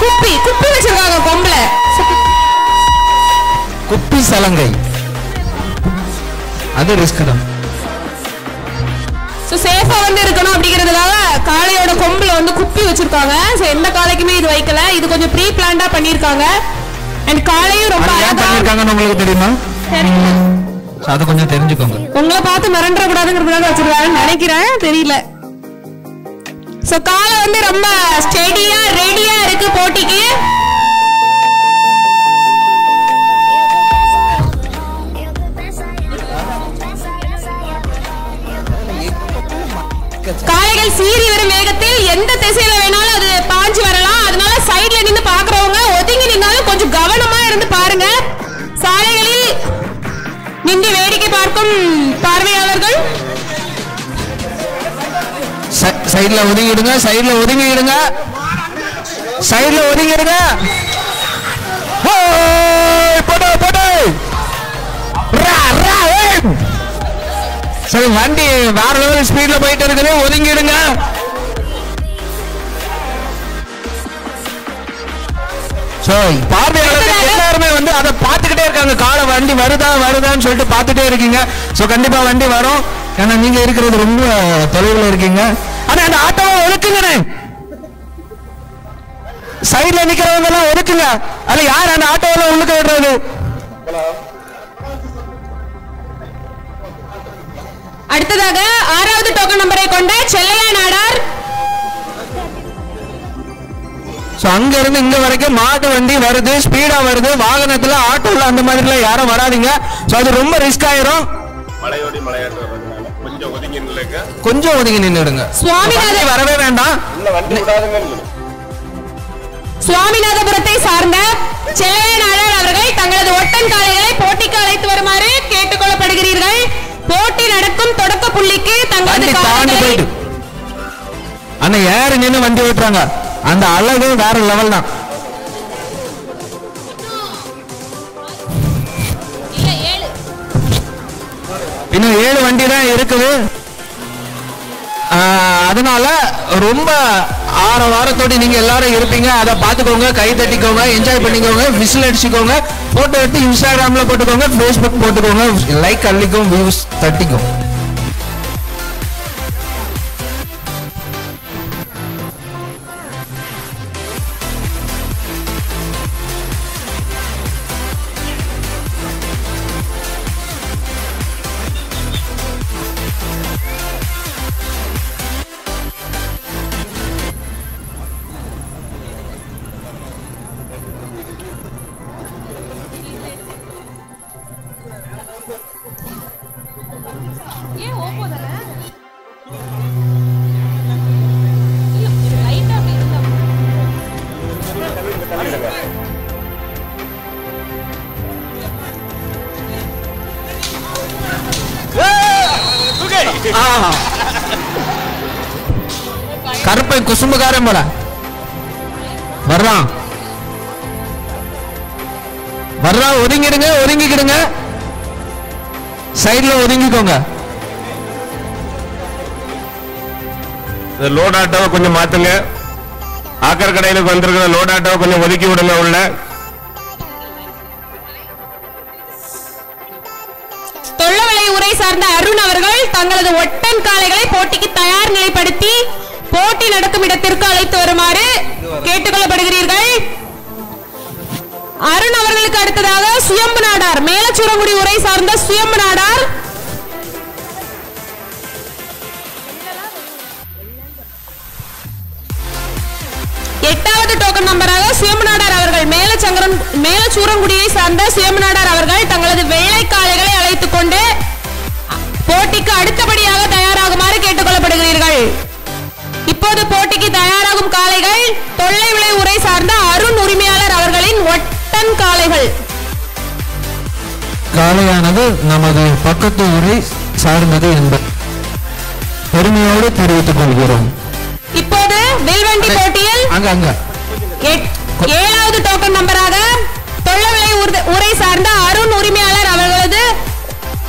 குப்பி குப்பி வச்சிருக்காங்க கொம்புல குப்பி சலங்கை. அது ரிஸ்க் தான். ஸோ சேஃபா வந்து இருக்கணும் அப்படிங்கிறதுக்காக காளையோட கொம்புல வந்து குப்பி வச்சிருக்காங்க. ஸோ எந்த காளைக்குமே இது வைக்கல. இது கொஞ்சம் ப்ரீ பிளான்டா பண்ணிருக்காங்க அண்ட் காளையும் ரொம்ப அது ஏன் அழகா பண்ணிருக்காங்கன்னு உங்களுக்கு தெரியுமா? அதை கொஞ்சம் தெரிஞ்சுக்கோங்க. உங்களை பார்த்து மிரண்ட கூடாதுங்கிறதுக்காக வச்சிருக்காங்கன்னு நினைக்கிறேன். தெரியல. சோ காலை வந்து ரொம்ப ஸ்டெடியா ரெடியா இருக்கு போட்டிக்கு. காளைகள் சீறி வரும் வேகத்தில் எந்த திசையில வேணாலும் அது பாஞ்சு வரலாம். அதனால சைடுல நின்னு பாக்குறவங்க நின்று வேடிக்கை பார்க்கும் பார்வையாளர்கள். சைடுல ஒதுங்கிடுங்க சைடுல ஒதுங்கிடுங்க. சைடுல ஒதுங்கிடுங்க. ஓய், போடு போடு. ரா, ரா, ஏய். சரி வண்டி வேற லெவல் ஸ்பீட்ல போயிட்டு இருக்குது ஒதுங்கிடுங்க. சோ பார்வையாளர்கள் எல்லாமே வந்து அதை பார்த்துக்கிட்டே இருக்காங்க. காலை வண்டி வருதா வருதான்னு சொல்லிட்டு பார்த்துட்டே இருக்கீங்க. ஸோ கண்டிப்பாக வண்டி வரும். ஏன்னா நீங்க இருக்கிறது ரொம்ப தொலைவில் இருக்கீங்க. ஆனால் அந்த ஆட்டோவை ஒழுக்குங்கண்ணே சைடுல நிக்கிறவங்க எல்லாம் ஒதுக்குங்க. அதுல யார் அந்த ஆட்டோவில் உள்ளுக்க விடுறது? அடுத்ததாக ஆறாவது டோக்கன் நம்பரை கொண்ட செல்லையா நாடார். சோ அங்க இருந்து இங்க வரைக்கும் மாட்டு வண்டி வருது ஸ்பீடா வருது வாகனத்துல ஆட்டோல அந்த மாதிரி எல்லாம் யாரும் வராதீங்க. சோ அது ரொம்ப ரிஸ்க் ஆயிரும். கொஞ்சம் ஒதுங்கி நில்லுங்க. கொஞ்சம் ஒதுங்கி நின்னுடுங்க. சுவாமிநாதன். வரவே வேண்டாம். இல்ல வண்டி விடாதுங்க. சுவாமிநாதபுரத்தை சார்ந்த செல்லையா நாடார் அவர்கள் தங்களது ஒட்டன் காளைகளை போட்டிக்கு அழைத்து வருமாறு கேட்டுக்கொள்ளப்படுகிறீர்கள். போட்டி நடக்கும் தொடக்க புள்ளிக்கு தங்களது ஆனா யாரு நின்னு வண்டி ஓட்டுறாங்க? அந்த அழகே வேற லெவல் தான். இன்னும் ஏழு வண்டி தான் இருக்குது. அதனால ரொம்ப ஆற வாரத்தோடு நீங்க எல்லாரும் இருப்பீங்க. அதை பார்த்துக்கோங்க கை தட்டிக்கோங்க என்ஜாய் பண்ணிக்கோங்க விசில் அடிச்சுக்கோங்க போட்டோ எடுத்து இன்ஸ்டாகிராம்ல போட்டுக்கோங்க ஃபேஸ்புக் போட்டுக்கோங்க லைக் அள்ளிக்கும் வியூஸ் தட்டிக்கும். கருப்பன் குசும்புக்காரன் போல. வர்றான். வர்றான் ஒதுங்கிடுங்க ஒதுங்கிக்கிடுங்க. சைடுல ஒதுங்கிக்கோங்க. லோட் ஆட்டோவை கொஞ்சம் மாத்துங்க. ஆக்கர் கடையிலுக்கு வந்திருக்கிற லோட் ஆட்டோவை கொஞ்சம் ஒதுக்கி விடுங்க உள்ள. தொல்லவளை உரை சார்ந்த அருண் அவர்கள் தங்களது ஒட்டன் போட்டிக்கு தயார் நிலைப்படுத்தி போட்டி நடக்கும் இடத்திற்கு அழைத்து வருமாறு கேட்டுக்கொள்ளப்படுகிறீர்கள். அருண் அவர்களுக்கு அடுத்ததாக சுயம்பு நாடார் மேலச்சூரங்குடி உரை சார்ந்த சுயம்பு நாடார். எட்டாவது டோக்கன் நம்பராக சுயம்பு நாடார் அவர்கள் மேலச்சங்கரன் மேலச்சூரங்குடியை சார்ந்த சுயம்பு நாடார் அவர்கள் தங்களது வெள்ளை காளைகளை அழைத்துக் கொண்டு போட்டிக்கு அடுத்தபடி கேட்டுக்கொள்ளப்படுகிறீர்கள் இப்போது போட்டிக்கு தயாராகும் காளைகள் தொல்லை விளை உரை சார்ந்த அருண் உரிமையாளர் அவர்களின் ஒட்டன் காளைகள். காளையானது நமது பக்கத்து ஊரை சார்ந்தது என்பது பெருமையோடு தெரிவித்துக் கொள்கிறோம். இப்போது வில்வண்டி போட்டியில் அங்க அங்க. ஏழாவது டோக்கன் நம்பராக தொல்லவிளை உரு- உரை சார்ந்த அருண் உரிமையாளர் அவர்களது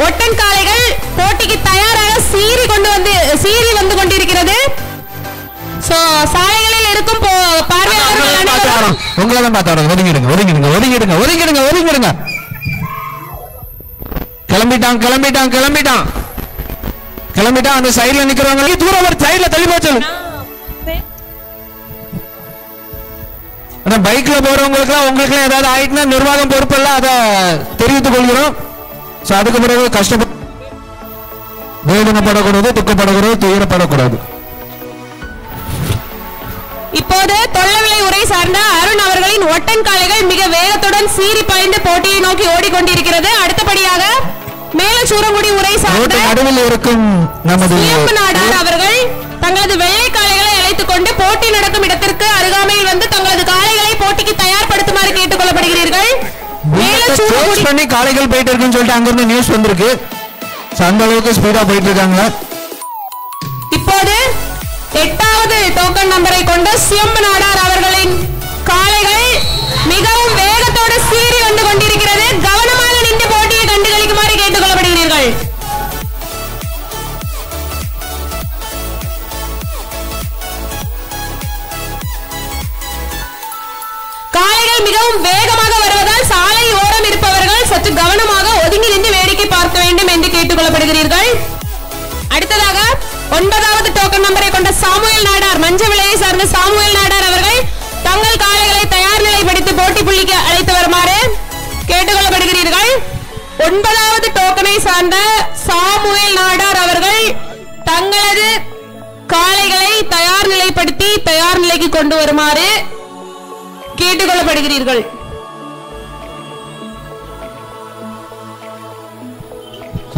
ஒட்டன் காளைகள் போட்டிக்கு தயாராக சீறி கொண்டு வந்து சீறி வந்து கொண்டிருக்கிறது. சோ சாலைகளில் இருக்கும் பார்வையாளர்கள் உங்களை தான் பார்த்தாடும் ஒதுங்கிடுங்க ஒதுங்கிடுங்க ஒதுங்கிடுங்க ஒதுங்கிடுங்க ஒதுங்கிடுங்க. கிளம்பிட்டான் கிளம்பிட்டான் கிளம்பிட்டான். கிளம்பிட்டான் அந்த சைடுல நிக்கிறவங்க. தூரம் ஒரு சைடுல தள்ளி போச்சு பைக்ல போறவங்களுக்கு உங்களுக்கு ஏதாவது ஆயிட்டுனா நிர்வாகம் பொறுப்பல்ல அதை தெரிவித்துக் கொள்கிறோம். சோ அதுக்கு பிறகு கஷ்டப்பட வேதனைப்படக்கூடாது துக்கப்படக்கூடாது துயரப்படக்கூடாது. இப்போது தொல்லவிலை உரை சார்ந்த அருண் அவர்களின் ஒட்டன் காளைகள் மிக வேகத்துடன் சீறி பாய்ந்து போட்டியை நோக்கி ஓடிக்கொண்டிருக்கிறது. அடுத்தபடியாக மேலச்சூரங்குடி உரை சார்ந்த நடுவில் இருக்கும் நமது நாடார் அவர்கள் தங்களது வெள்ளை காளைகளை அழைத்துக் கொண்டு போட்டி நடக்கும் இடத்திற்கு அருகாமையில் வந்து தங்களது காளைகளை போட்டிக்கு தயார்படுத்துமாறு கேட்டுக் கொள்ளப்படுகிறீர்கள் பண்ணி காளைகள் போயிட்டு இருக்குன்னு சொல்லிட்டு அங்கிருந்து நியூஸ் வந்திருக்கு. So, அந்த அளவுக்கு ஸ்பீடா போயிட்டு இருக்காங்க இப்போது எட்டாவது டோக்கன் நம்பரை கொண்ட சியம்பு நாடார் அவர்களின் காளைகள் மிகவும் வேகத்தோடு சீறி வந்து கொண்டிருக்கிறது. கவனமாக நின்று போட்டியை கண்டுகளிக்குமாறு கேட்டுக் கொள்ளப்படுகிறீர்கள் காளைகள் மிகவும் வேகமாக கவனமாக ஒதுங்கி நின்று வேடிக்கை பார்க்க வேண்டும் என்று கேட்டுக் கொள்ளப்படுகிறீர்கள் அடுத்ததாக ஒன்பதாவது டோக்கன் நம்பரை கொண்ட சாமுவேல் நாடார் மஞ்ச விலையை சார்ந்த சாமுவேல் நாடார் அவர்கள் தங்கள் காளைகளை தயார் நிலைப்படுத்தி போட்டி புள்ளிக்கு அழைத்து வருமாறு கேட்டுக்கொள்ளப்படுகிறீர்கள். ஒன்பதாவது டோக்கனை சார்ந்த சாமுவேல் நாடார் அவர்கள் தங்களது காளைகளை தயார் நிலைப்படுத்தி தயார் நிலைக்கு கொண்டு வருமாறு கேட்டுக்கொள்ளப்படுகிறீர்கள்.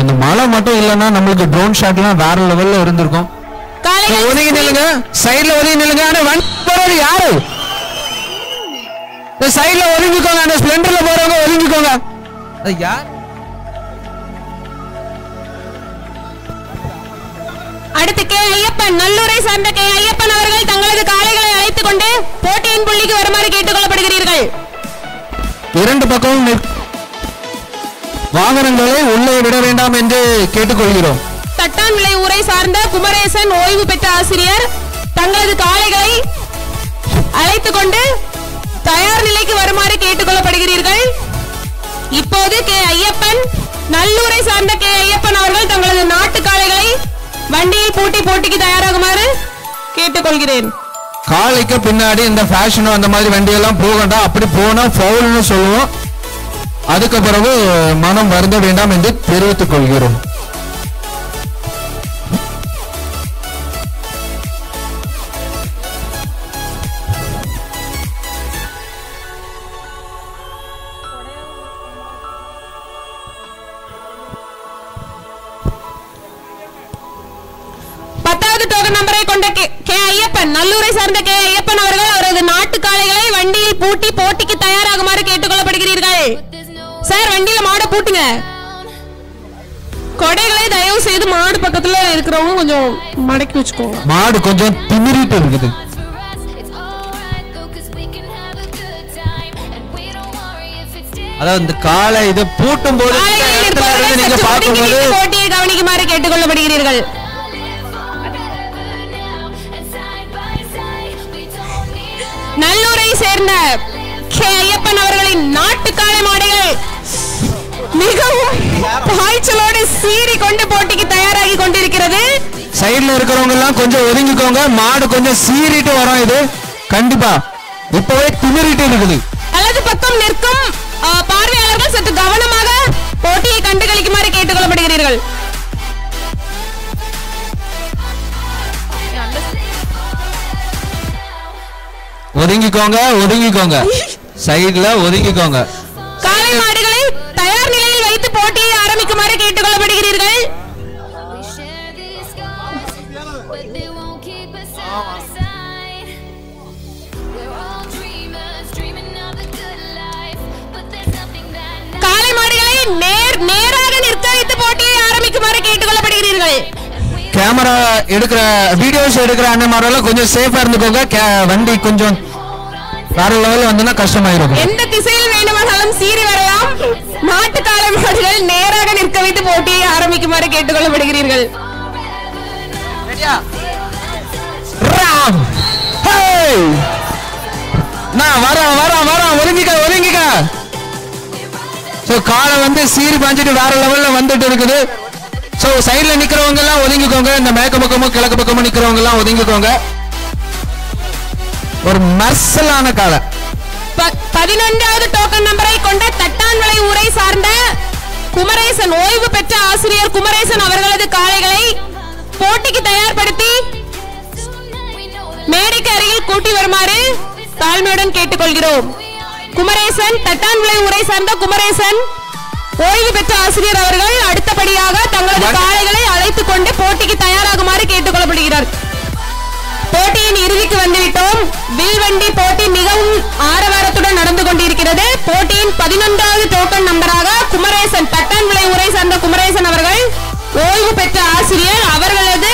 இந்த மழை மட்டும் இல்லைன்னா நம்மளுக்கு ட்ரோன் ஷாட்லாம் வேற லெவல்ல இருந்திருக்கும். ஒதுங்கி நில்லுங்க. சைடுல ஒதுங்கி நில்லுங்க. ஆனா வண்டி போறது யாரு? சைடுல ஒதுங்கிக்கோங்க. அந்த ஸ்ப்ளெண்டர்ல போறவங்க ஒதுங்கிக்கோங்க. யார்? அடுத்து கே. ஐயப்பன் நல்லூரை சார்ந்த கே. ஐயப்பன் அவர்கள் தங்களது காளைகளை அழைத்துக் கொண்டு போட்டியின் புள்ளிக்கு வருமாறு கேட்டுக் கொள்ளப்படுகிறீர்கள் இரண்டு பக்கமும் வாகனங்களை உள்ளே விட வேண்டாம் என்று கேட்டுக்கொள்கிறோம். தட்டான் விலை ஊரை சார்ந்த குமரேசன் ஓய்வு பெற்ற ஆசிரியர் தங்களது காளைகளை அழைத்துக் கொண்டு தயார் நிலைக்கு வருமாறு கேட்டுக் கொள்ளப்படுகிறீர்கள் இப்போது கே ஐயப்பன் நல்லூரை சார்ந்த கே ஐயப்பன் அவர்கள் தங்களது நாட்டு காளைகளை வண்டியில் பூட்டி போட்டிக்கு தயாராகுமாறு கேட்டுக்கொள்கிறேன். காலைக்கு பின்னாடி இந்த ஃபேஷனும் அந்த மாதிரி வண்டியெல்லாம் போகண்டா அப்படி போனா ஃபவுல்னு சொல்லுவோம். அதுக்கு பிறகு மனம் வருந்த வேண்டாம் என்று தெரிவித்துக் கொள்கிறோம். கொஞ்சம் மடக்கி வச்சுக்கோங்க. மாடு கொஞ்சம் திமிரிட்டு இருக்குது. அதாவது இந்த காலை இதை பூட்டும் போது நீங்க பார்க்கும்போது போட்டியை கவனிக்குமாறு கேட்டுக்கொள்ளப்படுகிறீர்கள். நல்லூரை சேர்ந்த கே. ஐயப்பன் அவர்களின் நாட்டு காளை மாடுகள் மிகவும் பாய்ச்சலோடு சீறி கொண்டு போட்டிக்கு தயாராகி கொண்டிருக்கிறது. சைடுல இருக்கிறவங்க எல்லாம் கொஞ்சம் ஒதுங்கிக்கோங்க. மாடு கொஞ்சம் சீறிட்டு வரும் இது. கண்டிப்பா. இப்பவே திமிரிட்டு இருக்குது. அல்லது பக்கம் நிற்கும் பார்வையாளர்கள் சற்று கவனமாக போட்டியை கண்டுகளிக்குமாறு கேட்டுக்கொள்ளப்படுகிறீர்கள். ஒதுங்கிக்கோங்க ஒதுங்கிக்கோங்க. சைடுல ஒதுங்கிக்கோங்க. நேர் நேராக நிற்க வைத்து போட்டியை ஆரம்பிக்குமாறு கேட்டுக்கொள்ளப்படுகிறீர்கள். கேமரா எடுக்கிற வீடியோஸ் எடுக்கிற அண்ணன் மாதிரிலாம் கொஞ்சம் சேஃபா இருந்துக்கோங்க. கே- வண்டி கொஞ்சம் வேற லெவல்ல வந்தனா கஷ்டமாயிருக்கும். எந்த திசையில் வேண்டுமானாலும் சீறி வரலாம் மாட்டுக்கால மாடுகள் நேராக நிற்க வைத்து போட்டியை ஆரம்பிக்குமாறு கேட்டுக்கொள்ளப்படுகிறீர்கள். ராம்! நான் வரேன் வரேன் வரேன். ஒதுங்கிக்க ஒதுங்கிக்க சோ காலை வந்து சீறி பாஞ்சிட்டு வேற லெவல்ல வந்துட்டு இருக்குது. சோ சைடுல நிக்கிறவங்க எல்லாம் ஒதுங்கிக்கோங்க. இந்த மேற்கு பக்கமும் கிழக்கு பக்கமும் நிக்கிறவங்க எல்லாம் ஒதுங்கிக்கோங்க. ஒரு மர்சலான காலை. ப- பதினொன்றாவது டோக்கன் நம்பரை கொண்ட தட்டான்மலை ஊரை சார்ந்த குமரேசன் ஓய்வு பெற்ற ஆசிரியர் குமரேசன் அவர்களது காளைகளை போட்டிக்கு தயார்படுத்தி மேடைக்கு அருகில் கூட்டி வருமாறு தாழ்மையுடன் கேட்டுக்கொள்கிறோம். குமரேசன் தட்டான்மலை ஊரை சார்ந்த குமரேசன். ஓய்வு பெற்ற ஆசிரியர் அவர்கள் அடுத்தபடியாக தங்களது காளைகளை அழைத்துக் கொண்டு போட்டிக்கு தயாராகுமாறு கேட்டுக்கொள்ளப்படுகிறார். போட்டியின் இறுதிக்கு வந்துவிட்டோம். வில்வண்டி போட்டி மிகவும் ஆரவாரத்துடன் நடந்து கொண்டிருக்கிறது. போட்டியின் பதினொன்றாவது டோக்கன் நம்பராக குமரேசன் தட்டான் விளை உரை சார்ந்த குமரேசன் அவர்கள் ஓய்வு பெற்ற ஆசிரியர் அவர்களது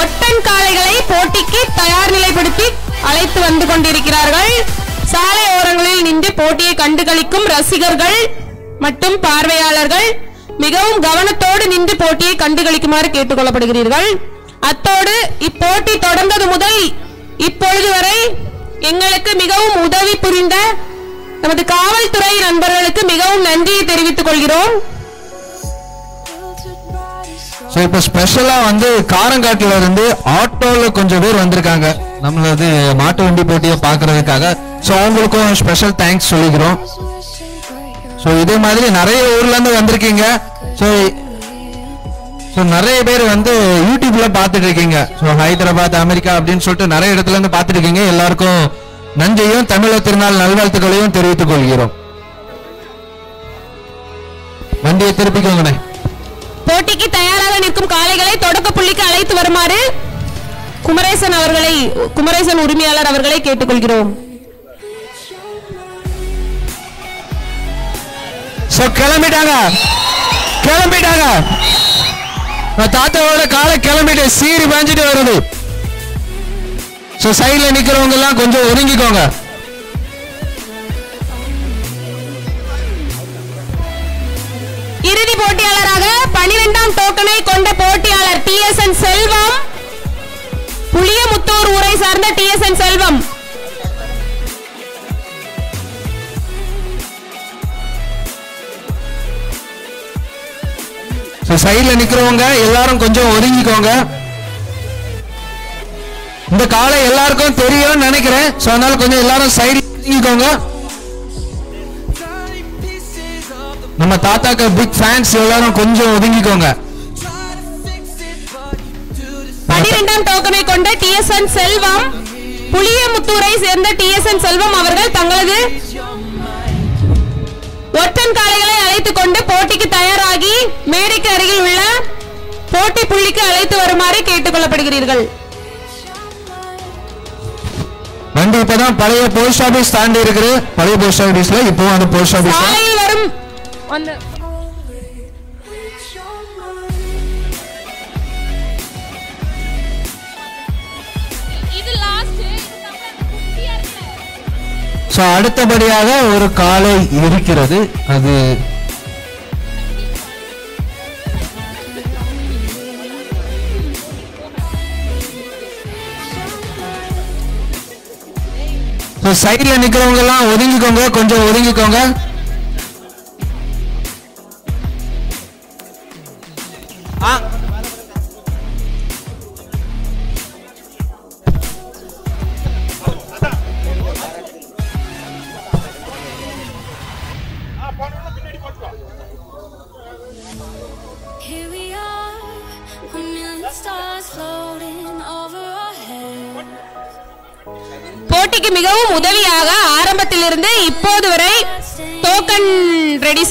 ஒட்டன் காளைகளை போட்டிக்கு தயார் நிலைப்படுத்தி அழைத்து வந்து கொண்டிருக்கிறார்கள். ஓரங்களில் நின்று போட்டியை கண்டுகளிக்கும் ரசிகர்கள் மற்றும் பார்வையாளர்கள் மிகவும் கவனத்தோடு நின்று போட்டியை கண்டுகளிக்குமாறு கேட்டுக்கொள்ளப்படுகிறீர்கள். அத்தோடு இப்போட்டி தொடர்ந்தது முதல் இப்பொழுது வரை எங்களுக்கு மிகவும் உதவி புரிந்த நமது காவல்துறை நண்பர்களுக்கு மிகவும் நன்றியை தெரிவித்துக் கொள்கிறோம். ஸோ இப்போ ஸ்பெஷலா வந்து காரங்காட்டுல இருந்து ஆட்டோல கொஞ்சம் பேர் வந்திருக்காங்க. நம்மளது மாட்டு வண்டி போட்டியை பார்க்கறதுக்காக ஸோ அவங்களுக்கும் ஸ்பெஷல் தேங்க்ஸ் சொல்லிக்கிறோம். ஸோ இதே மாதிரி நிறைய ஊர்ல இருந்து வந்திருக்கீங்க. ஸோ ஸோ நிறைய பேர் வந்து யூடியூப்ல பார்த்துட்டு இருக்கீங்க ஸோ ஹைதராபாத் அமெரிக்கா அப்படின்னு சொல்லிட்டு நிறைய இடத்துல இருந்து பார்த்துட்டு இருக்கீங்க எல்லாருக்கும் நன்றியும் தமிழர் திருநாள் நல்வாழ்த்துக்களையும் தெரிவித்துக் கொள்கிறோம். வண்டியை திருப்பிக்கோங்கண்ணே. போட்டிக்கு தயாராக நிற்கும் காளைகளை தொடக்க புள்ளிக்கு அழைத்து வருமாறு குமரேசன் அவர்களை குமரேசன் உரிமையாளர் அவர்களை கேட்டுக்கொள்கிறோம். கிளம்பிட்டாங்க. கிளம்பிட்டாங்க. நான் தாத்தாவோட காலை கிளம்பிட்டு சீறி பாஞ்சிட்டு வருது. சோ சைடுல நிக்கிறவங்க எல்லாம் கொஞ்சம் ஒதுங்கிக்கோங்க. இறுதி போட்டியாளராக பனிரெண்டாம் டோக்கனை கொண்ட போட்டியாளர் டி எஸ் என் செல்வம். புளியமுத்தூர் ஊரை சார்ந்த T S N Selvam. So சைடுல நிக்கிறவங்க எல்லாரும் கொஞ்சம் ஒதுங்கிக்கோங்க. இந்த காலை எல்லாருக்கும் தெரியும்னு நினைக்கிறேன். ஸோ அதனால கொஞ்சம் எல்லாரும் சைடு ஒதுங்கிக்கோங்க. நம்ம தாத்தாக்கு பிக் ஃபேன்ஸ் எல்லாரும் கொஞ்சம் ஒதுங்கிக்கோங்க. பனிரெண்டாம் டோக்கனை கொண்ட டி எஸ் என் செல்வம் புளியமுத்தூரை சேர்ந்த டி எஸ் என் செல்வம் அவர்கள் தங்களது ஒற்றன் காளைகளை அழைத்துக் கொண்டு போட்டிக்கு தயாராகி மேடைக்கு அருகில் உள்ள போட்டி புள்ளிக்கு அழைத்து வருமாறு கேட்டுக்கொள்ளப்படுகிறீர்கள். வண்டி இப்பதான் பழைய போஸ்ட் ஆபீஸ் தாண்டி இருக்குது. பழைய போஸ்ட் ஆபீஸ்ல இப்போ அந்த போஸ்ட் ஆபீஸ் வரும் ஸோ அடுத்தபடியாக ஒரு காலை இருக்கிறது அது சைடில் நிக்கிறவங்க எல்லாம் ஒதுங்கிக்கோங்க. கொஞ்சம் ஒதுங்கிக்கோங்க.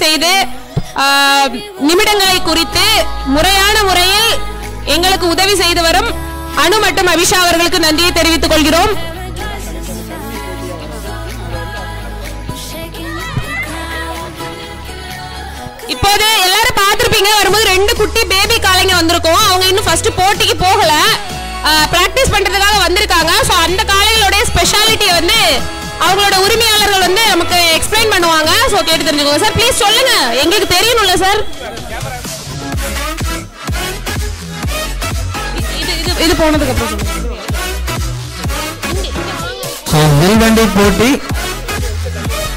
செய்து நிமிடங்களை குறித்து முறையான முறையில் எங்களுக்கு உதவி செய்து வரும் அனு மற்றும் அபிஷா அவர்களுக்கு நன்றியை தெரிவித்துக் கொள்கிறோம். இப்போது எல்லாரும் பார்த்திருப்பீங்க வரும்போது ரெண்டு குட்டி பேபி காளைங்க வந்திருக்கோம். அவங்க இன்னும் ஃபர்ஸ்ட் போட்டிக்கு போகல. பிராக்டிஸ் பண்றதுக்காக வந்திருக்காங்க. ஸோ அந்த காளைகளுடைய ஸ்பெஷாலிட்டியை வந்து அவங்களோட உரிமையாளர்கள் வந்து நமக்கு எக்ஸ்பிளைன் பண்ணுவாங்க. ஸோ கேட்டு தெரிஞ்சுக்கோங்க. சார் ப்ளீஸ் சொல்லுங்க. எங்களுக்கு தெரியணும்ல சார் இது இது போனதுக்கு அப்புறம். ஸோ வில்வண்டி போட்டி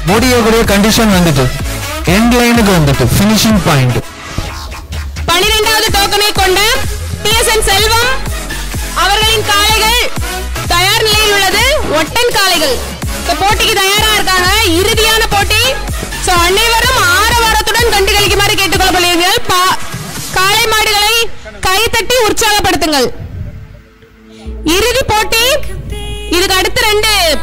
முடியக்கூடிய கண்டிஷன் வந்துட்டு எண்ட் லைனுக்கு வந்துட்டு ஃபினிஷிங் பாயிண்ட் பனிரெண்டாவது டோக்கனை கொண்ட டிஎஸ்என் செல்வம் அவர்களின் காளைகள் தயார் நிலையில் உள்ளது. ஒட்டன் காளைகள். போட்டிக்கு தயாரா இருக்காங்க. இறுதியான போட்டி. சோ அனைவரும் ஆரவாரத்துடன் கண்டுகளிக்குமாறு கேட்டுக்கொள்ளப்படுகிறீர்கள். பா- காளை மாடுகளை கைத்தட்டி உற்சாகப்படுத்துங்கள். இறுதி போட்டி. இதுக்கு அடுத்து ரெண்டு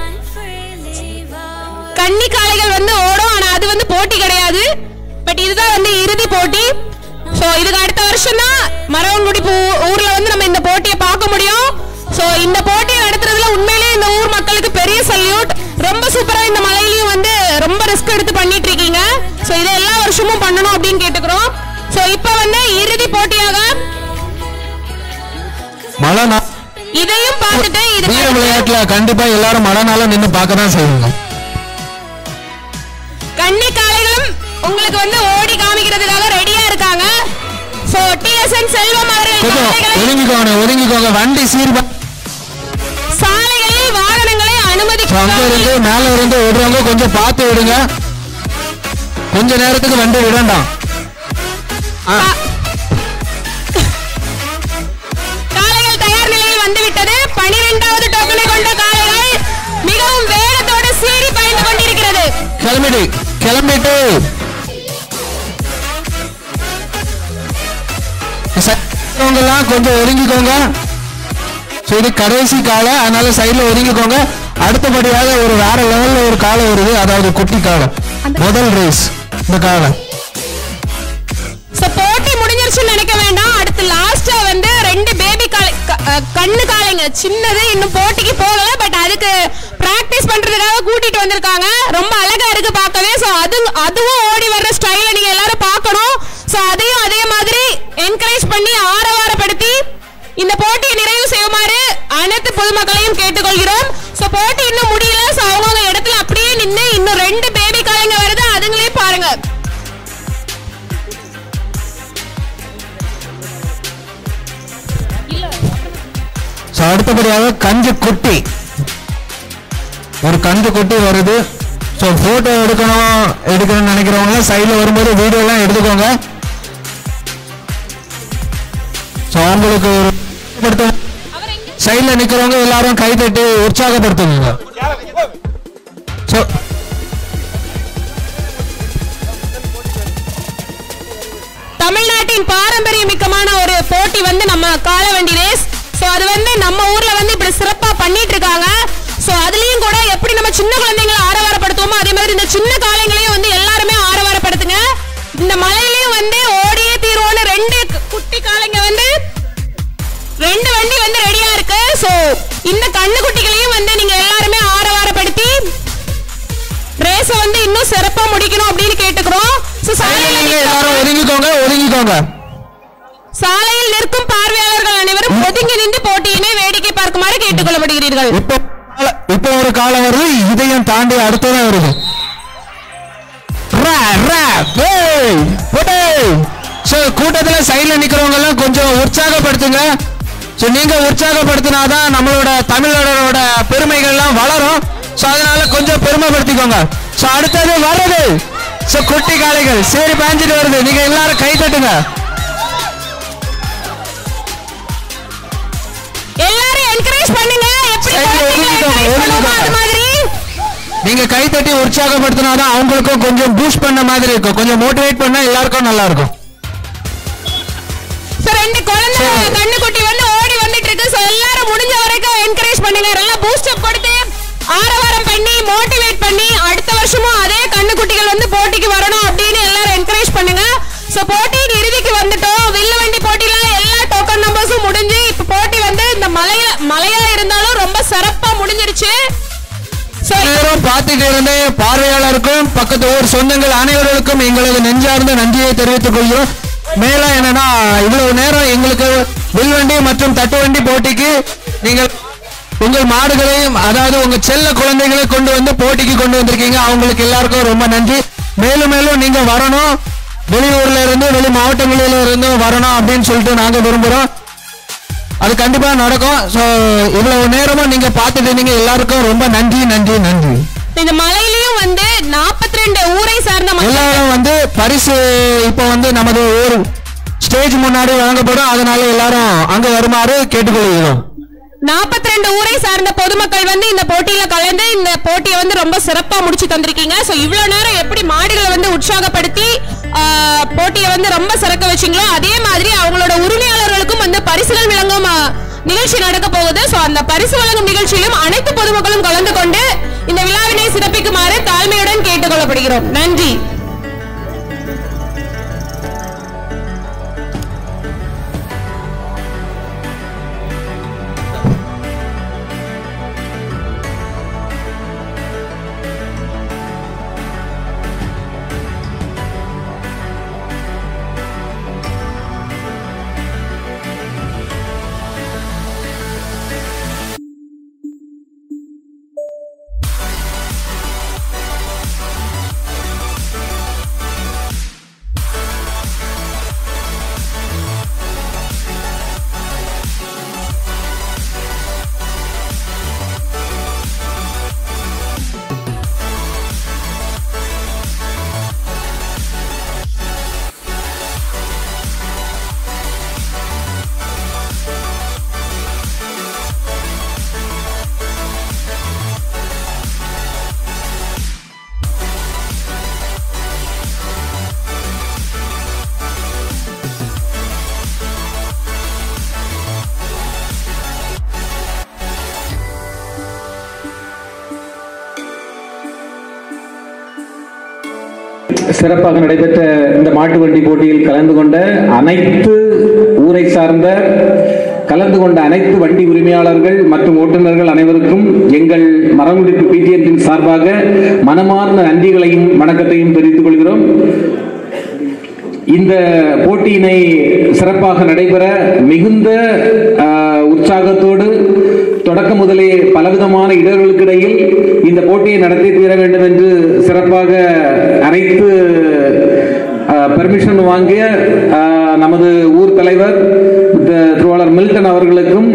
கன்னி காளைகள் வந்து ஓடும். ஆனா அது வந்து போட்டி கிடையாது. பட் இதுதான் வந்து இறுதி போட்டி. சோ இதுக்கு அடுத்த வருஷம் தான் மரவங்குடி பூ- ஊர்ல வந்து நம்ம இந்த போட்டியை பார்க்க முடியும். சோ இந்த போட்டியை நடத்துறதுல உண்மையிலேயே இந்த ஊர் மக்களுக்கு பெரிய சல்யூட் ரொம்ப சூப்பரா இந்த மலையிலயும் வந்து ரொம்ப ரிஸ்க் எடுத்து பண்ணிட்டு இருக்கீங்க சோ இதை எல்லா வருஷமும் பண்ணணும் அப்படின்னு கேட்டுக்கிறோம். சோ இப்போ வந்து இறுதி போட்டியாக இதையும் பார்த்துட்டு இது விளையாட்டுல கண்டிப்பா எல்லாரும் மழை நாள நின்று பார்க்க தான் செய்வாங்க. கன்னி காளைகளும் உங்களுக்கு வந்து ஓடி காமிக்கிறதுக்காக ரெடியா இருக்காங்க. சோ டிஎஸ்என் செல்வம் அவர்கள் ஒதுங்கிக்கோங்க ஒதுங்கிக்கோங்க. வண்டி சீர்பா அங்க இருந்து மேல இருந்து விடுறவங்க கொஞ்சம் பார்த்து விடுங்க கொஞ்ச நேரத்துக்கு வண்டி விடண்டாம் ஆ, காளைகள் தயார் நிலையில் வந்துவிட்டது. பனிரெண்டாவது டோக்கனை கொண்ட காளைகள் மிகவும் வேகத்தோடு சீறி பாய்ந்து கொண்டிருக்கிறது. கிளம்பிடு. கிளம்பிட்டு. கொஞ்சம் ஒதுங்கிக்கோங்க. இது கடைசி காலை அதனால சைடுல ஒதுங்கிக்கோங்க. அடுத்தபடியாக ஒரு வேற லெவல்ல ஒரு காலை வருது. அதாவது குட்டி காலை முதல் ரேஸ் இந்த காலை சோ போட்டி முடிஞ்சிருச்சுன்னு நினைக்க வேண்டாம். அடுத்து லாஸ்டா வந்து ரெண்டு பேபி காளை க- அஹ் கண்ணு காளைங்க. சின்னது இன்னும் போட்டிக்கு போகல பட் அதுக்கு பிராக்டிஸ் பண்றதுக்காக கூட்டிட்டு வந்திருக்காங்க. ரொம்ப அழகா இருக்கு பார்க்கவே சோ அது அதுவும் ஓடி வர்ற ஸ்டைல நீங்க எல்லாரும் பார்க்கணும். சோ அதையும் அதே மாதிரி என்கரேஜ் பண்ணி ஆரவாரப்படுத்தி இந்த போட்டியை நிறைவு செய்யுமாறு அனைத்து பொதுமக்களையும் கேட்டுக்கொள்கிறோம். சோ போட்டி இன்னும் முடியல. சோ அவங்கவங்க இடத்துல அப்படியே நின்னு இன்னும் ரெண்டு பேபி காளைங்க வருது. அதுங்களே பாருங்க. ஸோ அடுத்தபடியாக கஞ்சு குட்டி. ஒரு கஞ்சு குட்டி வருது. ஸோ ஃபோட்டோ எடுக்கணும் எடுக்கணும்னு நினைக்கிறவங்க சைடில் வரும்போது வீடியோலாம் எடுத்துக்கோங்க. ஸோ அவங்களுக்கு ஒரு சைடில் நிற்கிறவங்க எல்லாரும் கை தட்டி உற்சாகப்படுத்துங்க. ஸோ தமிழ்நாட்டின் பாரம்பரியமிக்கமான ஒரு போட்டி வந்து நம்ம காலவண்டி ரேஸ். சோ அது வந்து நம்ம ஊர்ல வந்து இப்படி சிறப்பா பண்ணிட்டு இருக்காங்க சோ அதுலயும் கூட எப்படி நம்ம சின்ன குழந்தைங்களை ஆரவாரப்படுத்துவோமோ அதே மாதிரி இந்த சின்ன காலங்களையும் வந்து எல்லாருமே ஆரவாரப்படுத்துங்க. இந்த மலையிலயும் வந்து ஓடியே தீர்வோன்னு ரெண்டு குட்டி காலங்க வந்து ரெண்டு வண்டி வந்து ரெடி சோ இந்த கண்ணுக்குட்டிகளையும் வந்து நீங்க எல்லாருமே ஆரவாரப்படுத்தி ரேஸ வந்து இன்னும் சிறப்பா முடிக்கணும் அப்படின்னு கேட்டுக்கிறோம். சோ சாலையில நீங்க நிக்க- எல்லாரும் ஒதுங்கிக்கோங்க ஒதுங்கிக்கோங்க. சாலையில் நிற்கும் பார்வையாளர்கள் அனைவரும் ஒதுங்கி நின்று போட்டியினை வேடிக்கை பார்க்குமாறு கேட்டுக்கொள்ளப்படுகிறீர்கள். இப்போ இப்போ ஒரு காலம் வருது இதையும் தாண்டி அடுத்ததான் வருது. கூட்டத்துல சைடுல நிக்கிறவங்க எல்லாம் கொஞ்சம் உற்சாகப்படுத்துங்க. சோ நீங்க உற்சாகப்படுத்தினாதான் நம்மளோட தமிழரோட பெருமைகள்லாம் வளரும். சோ அதனால கொஞ்சம் பெருமைப்படுத்திக்கோங்க. சோ அடுத்தது வர்றது. சோ குட்டி காளைகள். சரி பாஞ்சிட்டு வருது. நீங்க எல்லாரும் கை தட்டுங்க. நீங்க கை தட்டி உற்சாகப்படுத்தினாதான் அவங்களுக்கும் கொஞ்சம் பூஸ்ட் பண்ண மாதிரி இருக்கும். கொஞ்சம் மோட்டிவேட் பண்ணா எல்லாருக்கும் நல்லா இருக்கும். ரெண்டு குழந்தை சரி. கண்ணுக்குட்டி முடிஞ்ச வரைக்கும் என்கரேஜ் பண்ணுங்க. நல்லா பூஸ்டப் கொடுத்து ஆரவாரம் பண்ணி மோட்டிவேட் பண்ணி அடுத்த வருஷமும் அதே கண்ணுக்குட்டிகள் வந்து போட்டிக்கு வரணும் அப்படின்னு எல்லாரும் என்கரேஜ் பண்ணுங்க. சோ போட்டியின் இறுதிக்கு வந்துட்டோம். வில்லு வண்டி போட்டியில எல்லா டோக்கன் நம்பர்ஸும் முடிஞ்சு இப்ப போட்டி வந்து இந்த மலையில மலையா இருந்தாலும் ரொம்ப சிறப்பா முடிஞ்சிருச்சு. நேரம் பார்த்துட்டு இருந்த பார்வையாளருக்கும் பக்கத்து ஊர் சொந்தங்கள் அனைவர்களுக்கும் எங்களது நெஞ்சார்ந்த நன்றியை தெரிவித்துக் கொள்கிறோம். மேல என்னன்னா இவ்வளவு நேரம் எங்களுக்கு வில்வண்டி மற்றும் தட்டுவண்டி போட்டிக்கு நீங்கள் உங்கள் மாடுகளையும் அதாவது உங்க செல்ல குழந்தைகளை கொண்டு வந்து போட்டிக்கு கொண்டு வந்திருக்கீங்க. அவங்களுக்கு எல்லாருக்கும் ரொம்ப நன்றி. மேலும் மேலும் நீங்க வரணும். வெளியூர்ல இருந்து வெளி மாவட்டங்களில இருந்தும் வரணும் அப்படின்னு சொல்லிட்டு நாங்க விரும்புறோம். அது கண்டிப்பா நடக்கும். ஸோ இவ்வளவு நேரமும் நீங்க பார்த்துட்டு இருந்தீங்க. எல்லாருக்கும் ரொம்ப நன்றி நன்றி நன்றி. இந்த மலையிலயும் வந்து 42 ரெண்டு ஊரை சார்ந்த எல்லாரும் வந்து பரிசு இப்போ வந்து நமது ஊர் ஸ்டேஜ் முன்னாடி வழங்கப்படும். அதனால எல்லாரும் அங்க வருமாறு கேட்டுக்கொள்கிறோம். 42 ரெண்டு ஊரை சார்ந்த பொதுமக்கள் வந்து இந்த போட்டியில கலந்து இந்த போட்டியை வந்து ரொம்ப சிறப்பா முடிச்சு தந்திருக்கீங்க. சோ இவ்வளவு நேரம் எப்படி மாடுகளை வந்து உற்சாகப்படுத்தி போட்டியை வந்து ரொம்ப சிறக்க வச்சீங்களோ அதே மாதிரி அவங்களோட உரிமையாளர்களுக்கும் வந்து பரிசுகள் விளங்கும் நிகழ்ச்சி நடக்க போகுது. சோ அந்த பரிசு வழங்கும் நிகழ்ச்சியிலும் அனைத்து பொதுமக்களும் கலந்து கொண்டு இந்த விழாவினை சிறப்பிக்குமாறு தாழ்மையுடன் கேட்டுக்கொள்ளப்படுகிறோம். நன்றி. சிறப்பாக நடைபெற்ற இந்த மாட்டு வண்டி போட்டியில் கலந்து கொண்ட அனைத்து ஊரை சார்ந்த கலந்து கொண்ட அனைத்து வண்டி உரிமையாளர்கள் மற்றும் ஓட்டுநர்கள் அனைவருக்கும் எங்கள் மரமுடிப்பு பிடிஎன்பின் சார்பாக மனமார்ந்த நன்றிகளையும் வணக்கத்தையும் தெரிவித்துக் கொள்கிறோம். இந்த போட்டியினை சிறப்பாக நடைபெற மிகுந்த உற்சாகத்தோடு தொடக்கம் முதலே பலவிதமான இடர்களுக்கு இடையில் இந்த போட்டியை நடத்தி தீர வேண்டும் என்று சிறப்பாக அனைத்து பெர்மிஷன் வாங்கிய நமது ஊர் தலைவர் திருவாளர் மில்டன் அவர்களுக்கும்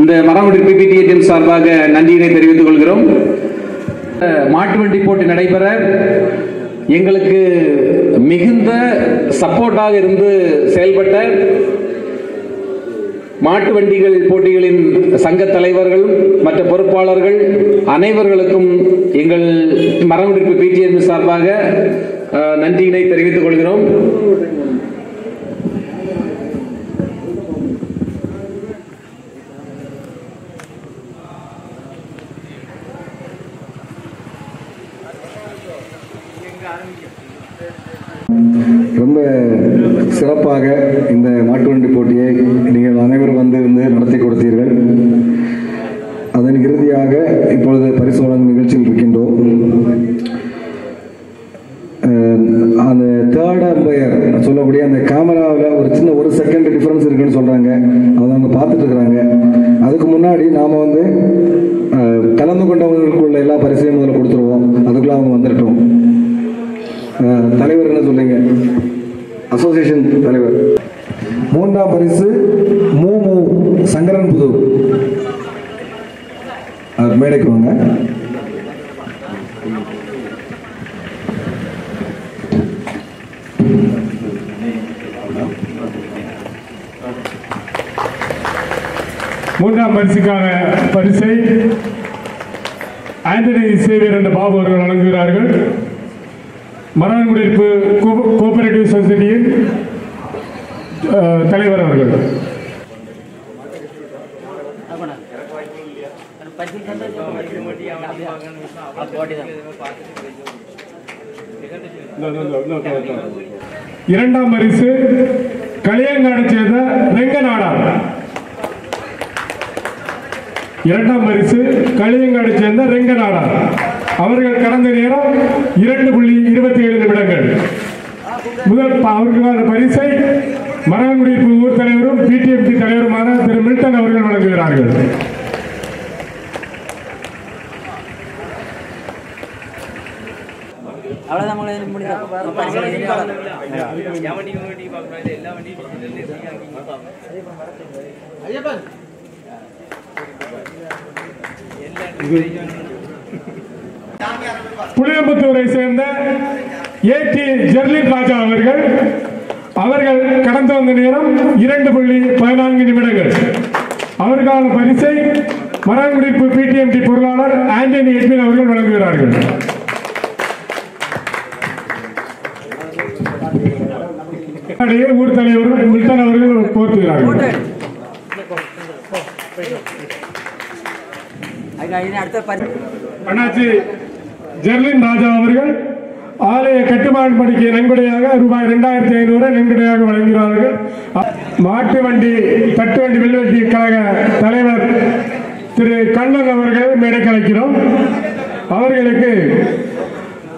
இந்த மரமுடி பிபிடிஎன் சார்பாக நன்றியினை தெரிவித்துக் கொள்கிறோம். மாட்டு வண்டி போட்டி நடைபெற எங்களுக்கு மிகுந்த சப்போர்ட்டாக இருந்து செயல்பட்ட மாட்டு வண்டிகள் போட்டிகளின் சங்க தலைவர்கள் மற்ற பொறுப்பாளர்கள் அனைவர்களுக்கும் எங்கள் மரமுடிப்பு பிடிஎம் சார்பாக நன்றியினை தெரிவித்துக் கொள்கிறோம் ரொம்ப சிறப்பாக இந்த மாட்டுவண்டி போட்டியை நீங்கள் அனைவரும் வந்து இருந்து நடத்தி கொடுத்தீர்கள். அதன் இறுதியாக இப்பொழுது பரிசு வழங்கும் நிகழ்ச்சியில் இருக்கின்றோம். அந்த தேர்ட் அம்பையர் சொல்லக்கூடிய அந்த கேமராவில் ஒரு சின்ன ஒரு செகண்ட் டிஃப்ரென்ஸ் இருக்குன்னு சொல்கிறாங்க அதை அவங்க பார்த்துட்டு இருக்கிறாங்க. அதுக்கு முன்னாடி நாம் வந்து கலந்து கொண்டவங்களுக்குள்ள எல்லா பரிசையும் முதல்ல கொடுத்துருவோம். அதுக்குள்ளே அவங்க வந்துட்டோம் தலைவர் என்ன சொல்றீங்க? அசோசியேஷன் தலைவர். மூன்றாம் பரிசு மூமு சங்கரன் புது. அவர் மேடைக்கு வாங்க. மூன்றாம் பரிசுக்கான பரிசை ஆண்டனி சேவியர் என்ற பாபு அவர்கள் வழங்குகிறார்கள். மரங்குடியிருப்பு கோ- கோஆபரேட்டிவ் சொசைட்டியின் தலைவர் அவர்கள். இரண்டாம் பரிசு களியங்காடு சேர்ந்த ரெங்கநாடார். இரண்டாம் பரிசு களியங்காடு சேர்ந்த ரெங்கநாடார். அவர்கள் கடந்த நேரம் இரண்டு புள்ளி இருபத்தி ஏழு நிமிடங்கள். முதல் அவர்களுக்கான பரிசை மரங்குடிப்பு ஊர் தலைவரும் பிடிஎம்டி தலைவருமான திரு மில்டன் அவர்கள் வழங்குகிறார்கள். ஐயப்பன். புளியம்புத்தூரை சேர்ந்த ஏ டி ஜெர்லின் ராஜா அவர்கள் அவர்கள் கடந்து வந்த நேரம் இரண்டு புள்ளி பதினான்கு நிமிடங்கள். அவருக்கான பரிசை மரங்குடிப்பு பிடிஎம்டி பொருளாளர் ஆண்டனி எட்மின் அவர்கள் வழங்குகிறார்கள். ஊர் தலைவர் மில்டன் அவர்கள் போர்த்துகிறார்கள் அண்ணாச்சி ஜெர்லின் ராஜா அவர்கள் ஆலய கட்டுமான பணிக்கு நன்கொடையாக ரூபாய் இரண்டாயிரத்தி ஐநூறு நன்கொடையாக வழங்குகிறார்கள். மாட்டு வண்டி தட்டு வண்டி வில்வெட்டி கழக தலைவர் திரு கண்ணன் அவர்கள் மேடைக்கு அவர்களுக்கு அவர்களுக்கு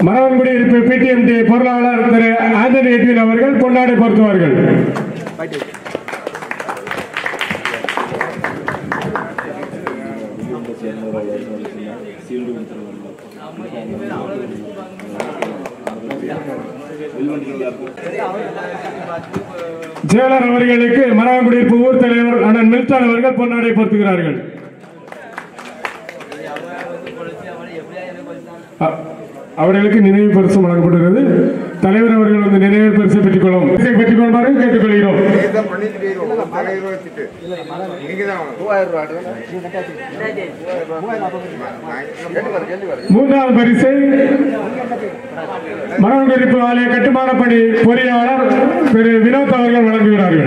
மரவன்குடியிருப்பு பிடிஎம்டி பொருளாளர் திரு ஆந்தனி எட்வின் அவர்கள் பொன்னாடை பொருத்துவார்கள். ஜெயலர் அவர்களுக்கு மரவன்குடியிருப்பு ஊர் தலைவர் அண்ணன் மில்டன் அவர்கள் பொன்னாடை பொறுத்துகிறார்கள் அ- அவர்களுக்கு நினைவு பரிசு வழங்கப்படுகிறது தலைவர் அவர்கள் வந்து நினைவு பரிசை பெற்றுக் கொள்ளும் பெற்றுக் கொள்வாரு கேட்டுக்கொள்கிறோம். மூன்றாவது பரிசை. மரவெடிப்பு ஆலய கட்டுமான பணி பொறியாளர் திரு வினோத் அவர்கள் வழங்குகிறார்கள்.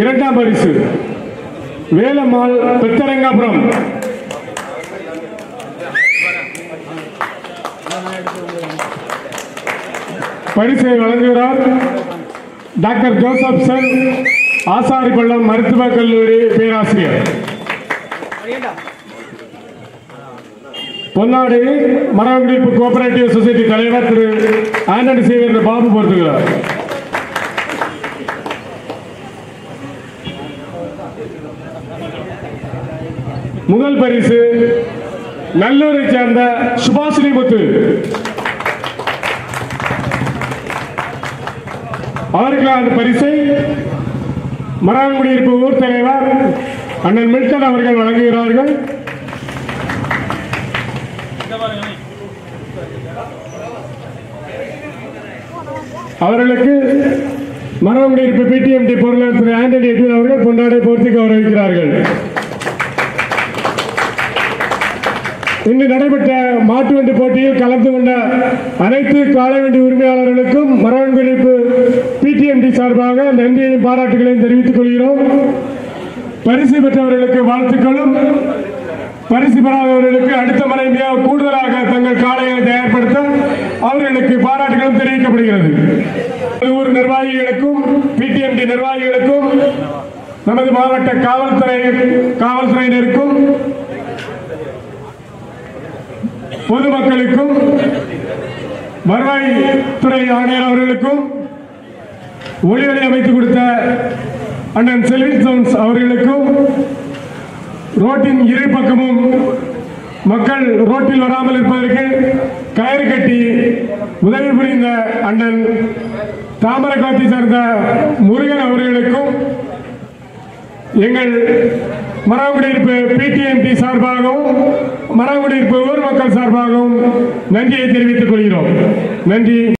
இரண்டாம் பரிசு. வேலம்மாள் பெத்தரங்காபுரம். பரிசை வழங்குகிறார் டாக்டர் ஜோசப்சன் ஆசாரிப்பள்ளம் மருத்துவக் கல்லூரி பேராசிரியர். பொன்னாடி மரவண்டிப்பு கோஆபரேட்டிவ் சொசைட்டி தலைவர் திரு ஆண்டனி சேவியர் பாபு பொறுத்துகிறார். முதல் பரிசு நல்லூரை சேர்ந்த சுபாஷினி முத்து அவர்களுக்கான பரிசை மராங்குடியிருப்பு ஊர் தலைவர் அண்ணன் மில்டன் அவர்கள் வழங்குகிறார்கள். அவர்களுக்கு மரவங்குடியிருப்பு பிடிஎம்டி பொருளாளர் திரு ஆண்டனி எட்வின் அவர்கள் கொண்டாடை போர்த்தி கௌரவிக்கிறார்கள். இன்று நடைபெற்ற மாட்டு வண்டி போட்டியில் கலந்து கொண்ட அனைத்து காளை வண்டி உரிமையாளர்களுக்கும் மரவன்குறிப்பு பிடிஎம்டி சார்பாக நன்றியையும் பாராட்டுகளையும் தெரிவித்துக் கொள்கிறோம். பரிசு பெற்றவர்களுக்கு வாழ்த்துக்களும். பரிசு பெறாதவர்களுக்கு அடுத்த மனைவியாக கூடுதலாக தங்கள் காளைகளை தயார்படுத்த அவர்களுக்கு பாராட்டுகளும் தெரிவிக்கப்படுகிறது. ஊர் நிர்வாகிகளுக்கும் பிடிஎம்டி நிர்வாகிகளுக்கும் நமது மாவட்ட காவல்துறை காவல்துறையினருக்கும் பொதுமக்களுக்கும் வருவாய்த்துறை ஆணையர் அவர்களுக்கும் ஒளிவலை அமைத்து கொடுத்த அண்ணன் செல்வி சவுன்ஸ் அவர்களுக்கும் ரோட்டின் இரு பக்கமும் மக்கள் ரோட்டில் வராமல் இருப்பதற்கு கயிறு கட்டி உதவி புரிந்த அண்ணன் தாமரகாத்தை சேர்ந்த முருகன் அவர்களுக்கும் எங்கள் மரங்குடியிருப்பு பிடிஎம்டி சார்பாகவும் மரங்குடியிருப்பு ஊர் மக்கள் சார்பாகவும் நன்றியை தெரிவித்துக் கொள்கிறோம். நன்றி.